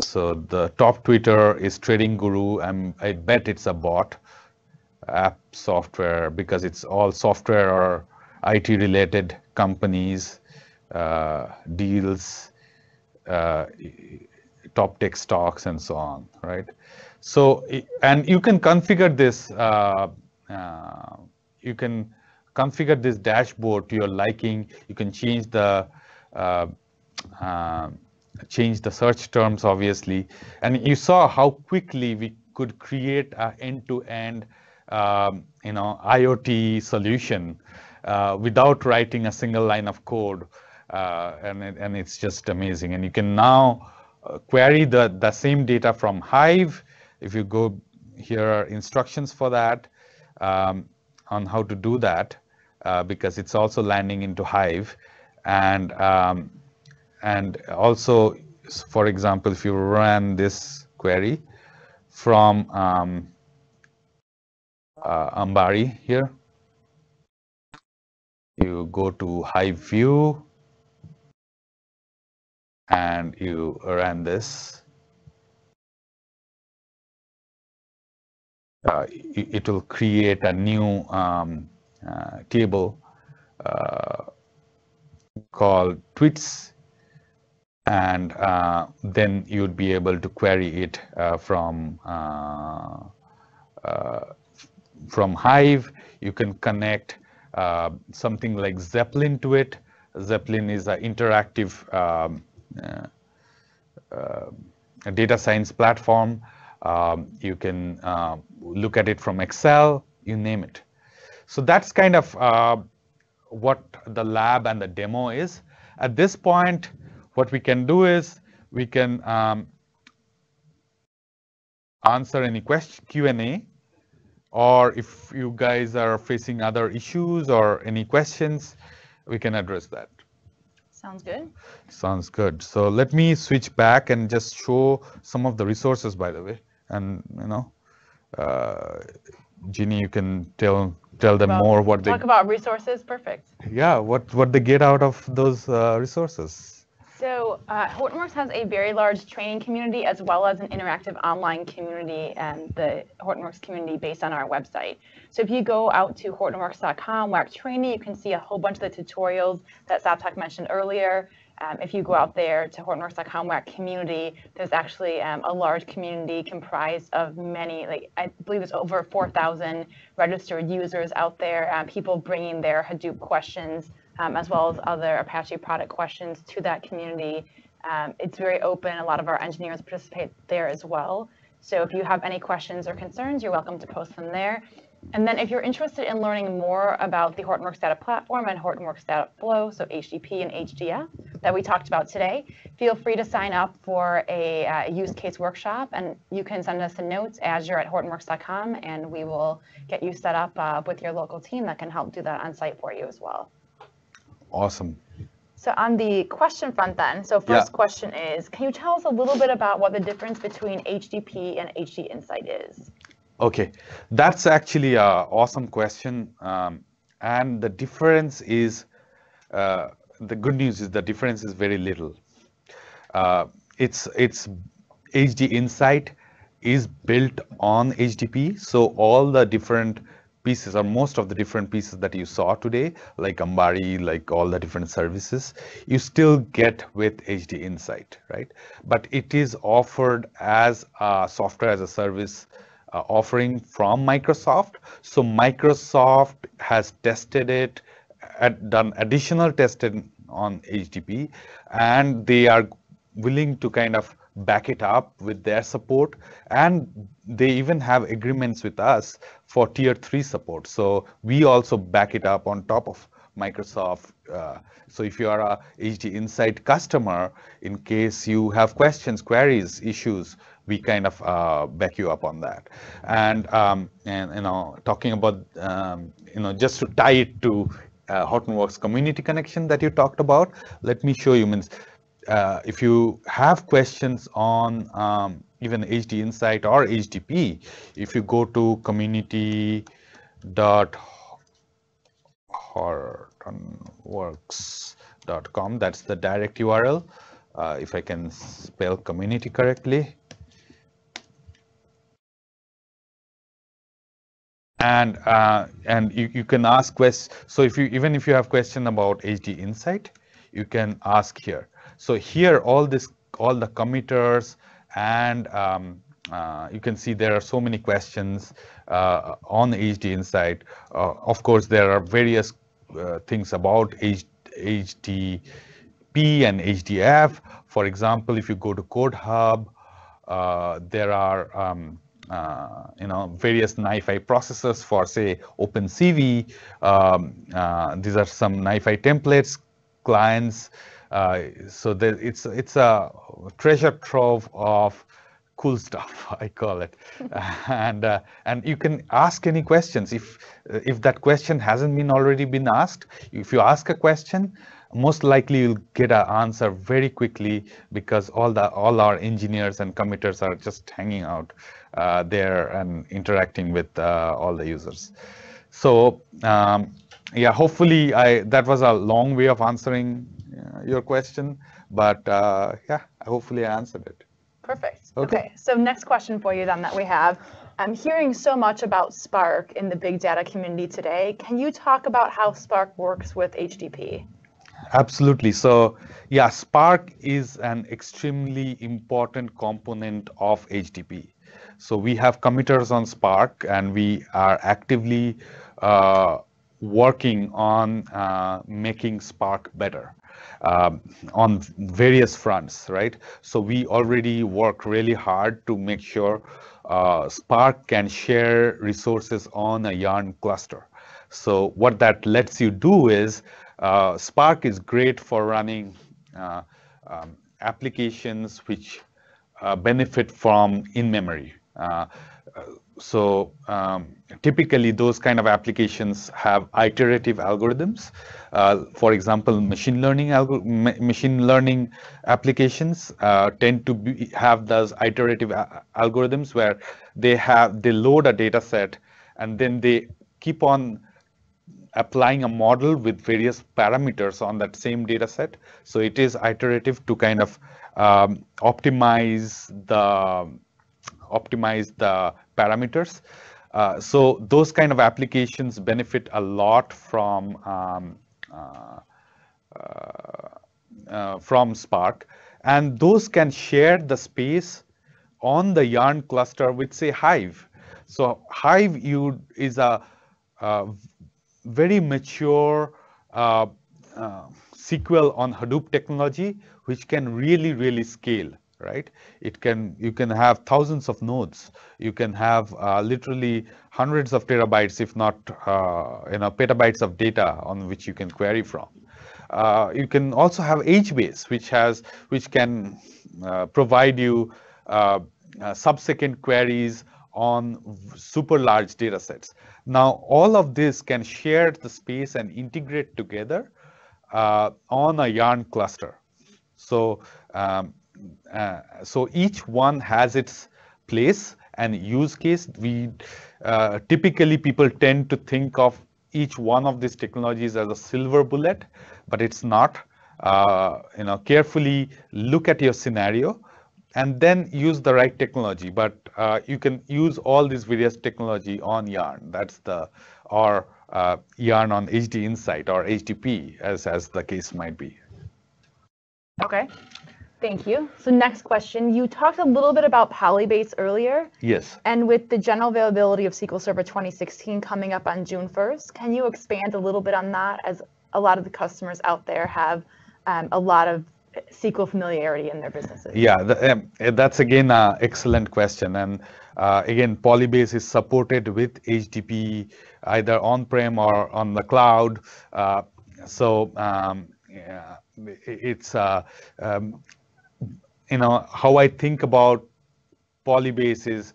so the top Twitter is Trading Guru. I'm, I bet it's a bot app software because it's all software or IT related companies, uh, deals, uh, top tech stocks, and so on, right? So, and you can configure this, uh, uh, you can configure this dashboard to your liking. You can change the uh, uh, change the search terms, obviously. And you saw how quickly we could create an end-to-end, um, you know, IoT solution uh, without writing a single line of code. Uh, and, and it's just amazing. And you can now uh, query the, the same data from Hive. If you go, here are instructions for that um, on how to do that uh, because it's also landing into Hive. And um, and also, for example, if you run this query from um, uh, Ambari here, you go to Hive View and you run this. Uh, it, it, will create a new um, uh, table uh, called tweets and uh, then you'd be able to query it uh, from uh, uh from Hive. You can connect uh, something like Zeppelin to it. Zeppelin is an interactive um, uh, data science platform. Um, you can look at it from Excel, you name it. So that's kind of what the lab and the demo is. At this point, what we can do is we can um, answer any question Q&A or if you guys are facing other issues or any questions, we can address that. Sounds good. Sounds good. So let me switch back and just show some of the resources, by the way. And, you know, uh, Ginny, you can tell tell them about, more what they... Talk about resources, perfect. Yeah, what, what they get out of those uh, resources. So uh, Hortonworks has a very large training community as well as an interactive online community, and the Hortonworks community based on our website. So if you go out to hortonworks.com, WAC training, you can see a whole bunch of the tutorials that Saptak mentioned earlier. Um, if you go out there to hortonworks.com WAC community, there's actually um, a large community comprised of many, like I believe it's over 4,000 registered users out there, um, people bringing their Hadoop questions um, as well as other Apache product questions to that community. Um, it's very open. A lot of our engineers participate there as well. So if you have any questions or concerns, you're welcome to post them there. And then if you're interested in learning more about the Hortonworks Data Platform and Hortonworks Data Flow, so HDP and HDF, that we talked about today, feel free to sign up for a uh, use case workshop and you can send us a note as you're at hortonworks.com and we will get you set up uh, with your local team that can help do that on site for you as well. Awesome. So on the question front then, so first yeah. question is, can you tell us a little bit about what the difference between HDP and HDInsight is? Okay, that's actually an awesome question. Um, and the difference is, uh, the good news is the difference is very little. Uh, it's, it's HD Insight is built on HDP. So all the different pieces or most of the different pieces that you saw today, like Ambari, like all the different services, you still get with HDInsight, right? But it is offered as a software as a service uh, offering from Microsoft. So Microsoft has tested it, done additional testing on HDP, and they are willing to kind of back it up with their support. And they even have agreements with us for tier 3 support. So we also back it up on top of Microsoft. Uh, so if you are a HDInsight customer in case you have questions queries issues we kind of uh, back you up on that. And um, and you know talking about um, you know just to tie it to uh, Hortonworks community connection that you talked about let me show you. Means uh, if you have questions on um, even HDInsight or HDP, if you go to community.hortonworks.com, that's the direct URL. Uh, if I can spell community correctly. and uh, and you, you can ask questions. So if you even if you have question about HDInsight, you can ask here. So here all this all the committers and um, uh, you can see there are so many questions uh, on HDInsight. Uh, of course, there are various uh, things about H HDP and HDF. For example, if you go to Code Hub, uh, there are um, uh, you know various NiFi processors for say OpenCV. Um, these are some NiFi templates, clients. Uh, so there, it's it's a treasure trove of cool stuff i call it. And uh, and you can ask any questions. If if that question hasn't been already been asked if you ask a question most likely you'll get an answer very quickly because all the all our engineers and committers are just hanging out uh, there and interacting with uh, all the users. So um, yeah hopefully i that was a long way of answering your question but uh, yeah hopefully i answered it Perfect. Okay. Okay. So next question for you then that we have. I'm hearing so much about Spark in the big data community today. Can you talk about how Spark works with HDP? Absolutely. So, yeah, Spark is an extremely important component of HDP. So we have committers on Spark, and we are actively uh, working on uh, making Spark better um, on various fronts, right? So we already work really hard to make sure uh, Spark can share resources on a Yarn cluster. So what that lets you do is uh, Spark is great for running uh, um, applications which uh, benefit from in-memory. Uh, so um, typically those kind of applications have iterative algorithms. Uh, for example, machine learning machine learning applications uh, tend to be, have those iterative algorithms where they have they load a data set and then they keep on applying a model with various parameters on that same data set. So it is iterative to kind of um, optimize the optimize the parameters. Uh, so those kind of applications benefit a lot from um, uh, uh, uh, from Spark, and those can share the space on the Yarn cluster with say Hive. So Hive you is a, a very mature uh, SQL on Hadoop technology, which can really really scale right? It can you can have thousands of nodes. You can have uh, literally hundreds of terabytes, if not uh, you know petabytes of data on which you can query from. Uh, you can also have HBase, which has which can uh, provide you uh, uh, sub-second queries on super large data sets. Now, all of this can share the space and integrate together on a Yarn cluster. So um, uh, so each one has its place and use case. We uh, typically people tend to think of each one of these technologies as a silver bullet, but it's not. Uh, you know, carefully look at your scenario and then use the right technology. But uh, you can use all these various technology on Yarn. That's the or uh, Yarn on HDInsight or HDP, as as the case might be. Okay. Thank you. So next question, you talked a little bit about Polybase earlier. Yes. And with the general availability of SQL Server 2016 coming up on June 1st, can you expand a little bit on that as a lot of the customers out there have um, a lot of SQL familiarity in their businesses? Yeah, um, that's again an excellent question. And uh, again, Polybase is supported with HDP either on-prem or on the cloud. You know, how I think about Polybase is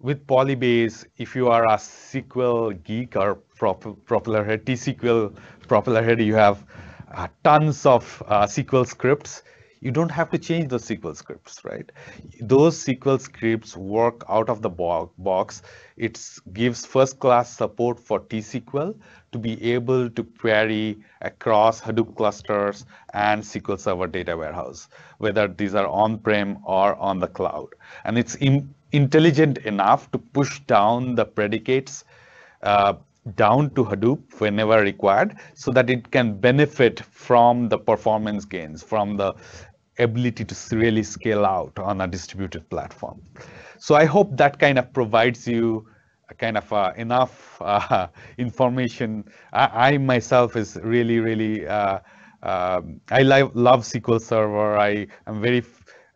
with Polybase, if you are a SQL geek or propeller head, T-SQL propeller head, you have uh, tons of uh, SQL scripts. You don't have to change those SQL scripts, right? Those SQL scripts work out of the box. It gives first-class support for T-SQL, to be able to query across Hadoop clusters and SQL Server data warehouse, whether these are on-prem or on the cloud. And it's intelligent enough to push down the predicates uh, down to Hadoop whenever required so that it can benefit from the performance gains, from the ability to really scale out on a distributed platform. So I hope that kind of provides you kind of uh, enough uh, information. I, I, myself is really, really, uh, um, I love, love SQL Server. I am very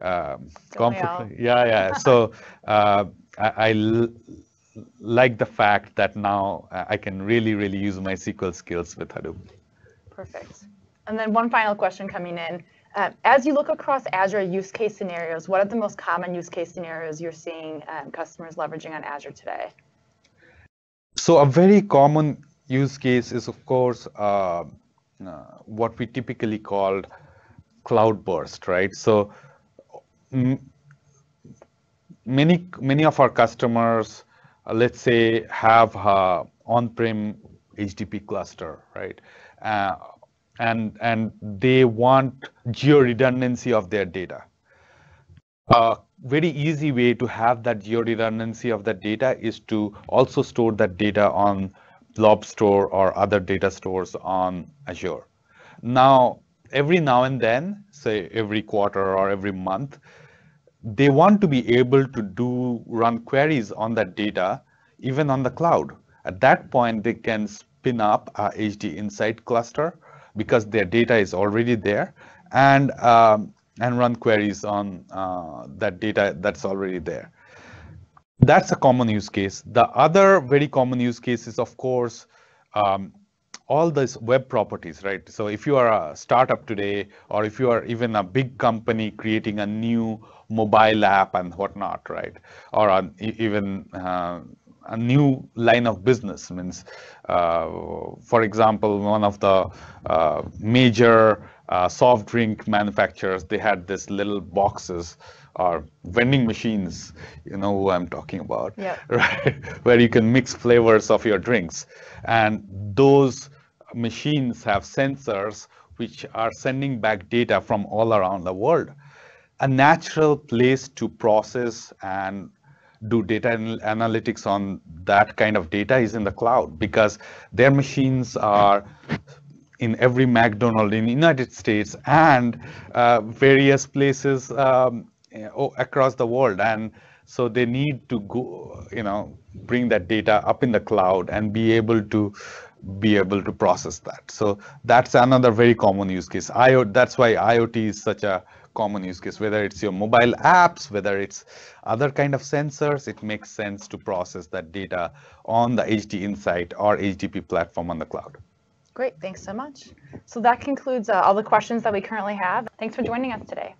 um, comfortable. Yeah, yeah. so uh, I, I like the fact that now I can really, really use my SQL skills with Hadoop. Perfect. And then one final question coming in. Uh, as you look across Azure use case scenarios, what are the most common use case scenarios you're seeing um, customers leveraging on Azure today? So a very common use case is, of course, uh, uh, what we typically called cloud burst, right? So many many of our customers, uh, let's say, have on-prem HDP cluster, right? And and they want geo redundancy of their data. A very easy way to have that geo redundancy of that data is to also store that data on Blob Store or other data stores on Azure. Now, every now and then, say every quarter or every month, they want to be able to do run queries on that data, even on the cloud. At that point, they can spin up a HDInsight cluster because their data is already there and um, and run queries on uh, that data that's already there. That's a common use case. The other very common use case is, of course, um, all these web properties, right? So if you are a startup today, or if you are even a big company creating a new mobile app and whatnot, right? Or even uh, a new line of business means, uh, for example, one of the uh, major uh, soft drink manufacturers, they had this little boxes or vending machines, you know who I'm talking about, yep. right? Where you can mix flavors of your drinks. And those machines have sensors which are sending back data from all around the world. A natural place to process and do data analytics on that kind of data is in the cloud because their machines are in every McDonald in the United States and uh, various places um, across the world. And so they need to go, you know, bring that data up in the cloud and be able to be able to process that. So that's another very common use case. IoT, that's why IoT is such a common use case, whether it's your mobile apps, whether it's other kind of sensors, it makes sense to process that data on the HDInsight or HDP platform on the cloud. Great, thanks so much. So that concludes uh, all the questions that we currently have. Thanks for joining us today.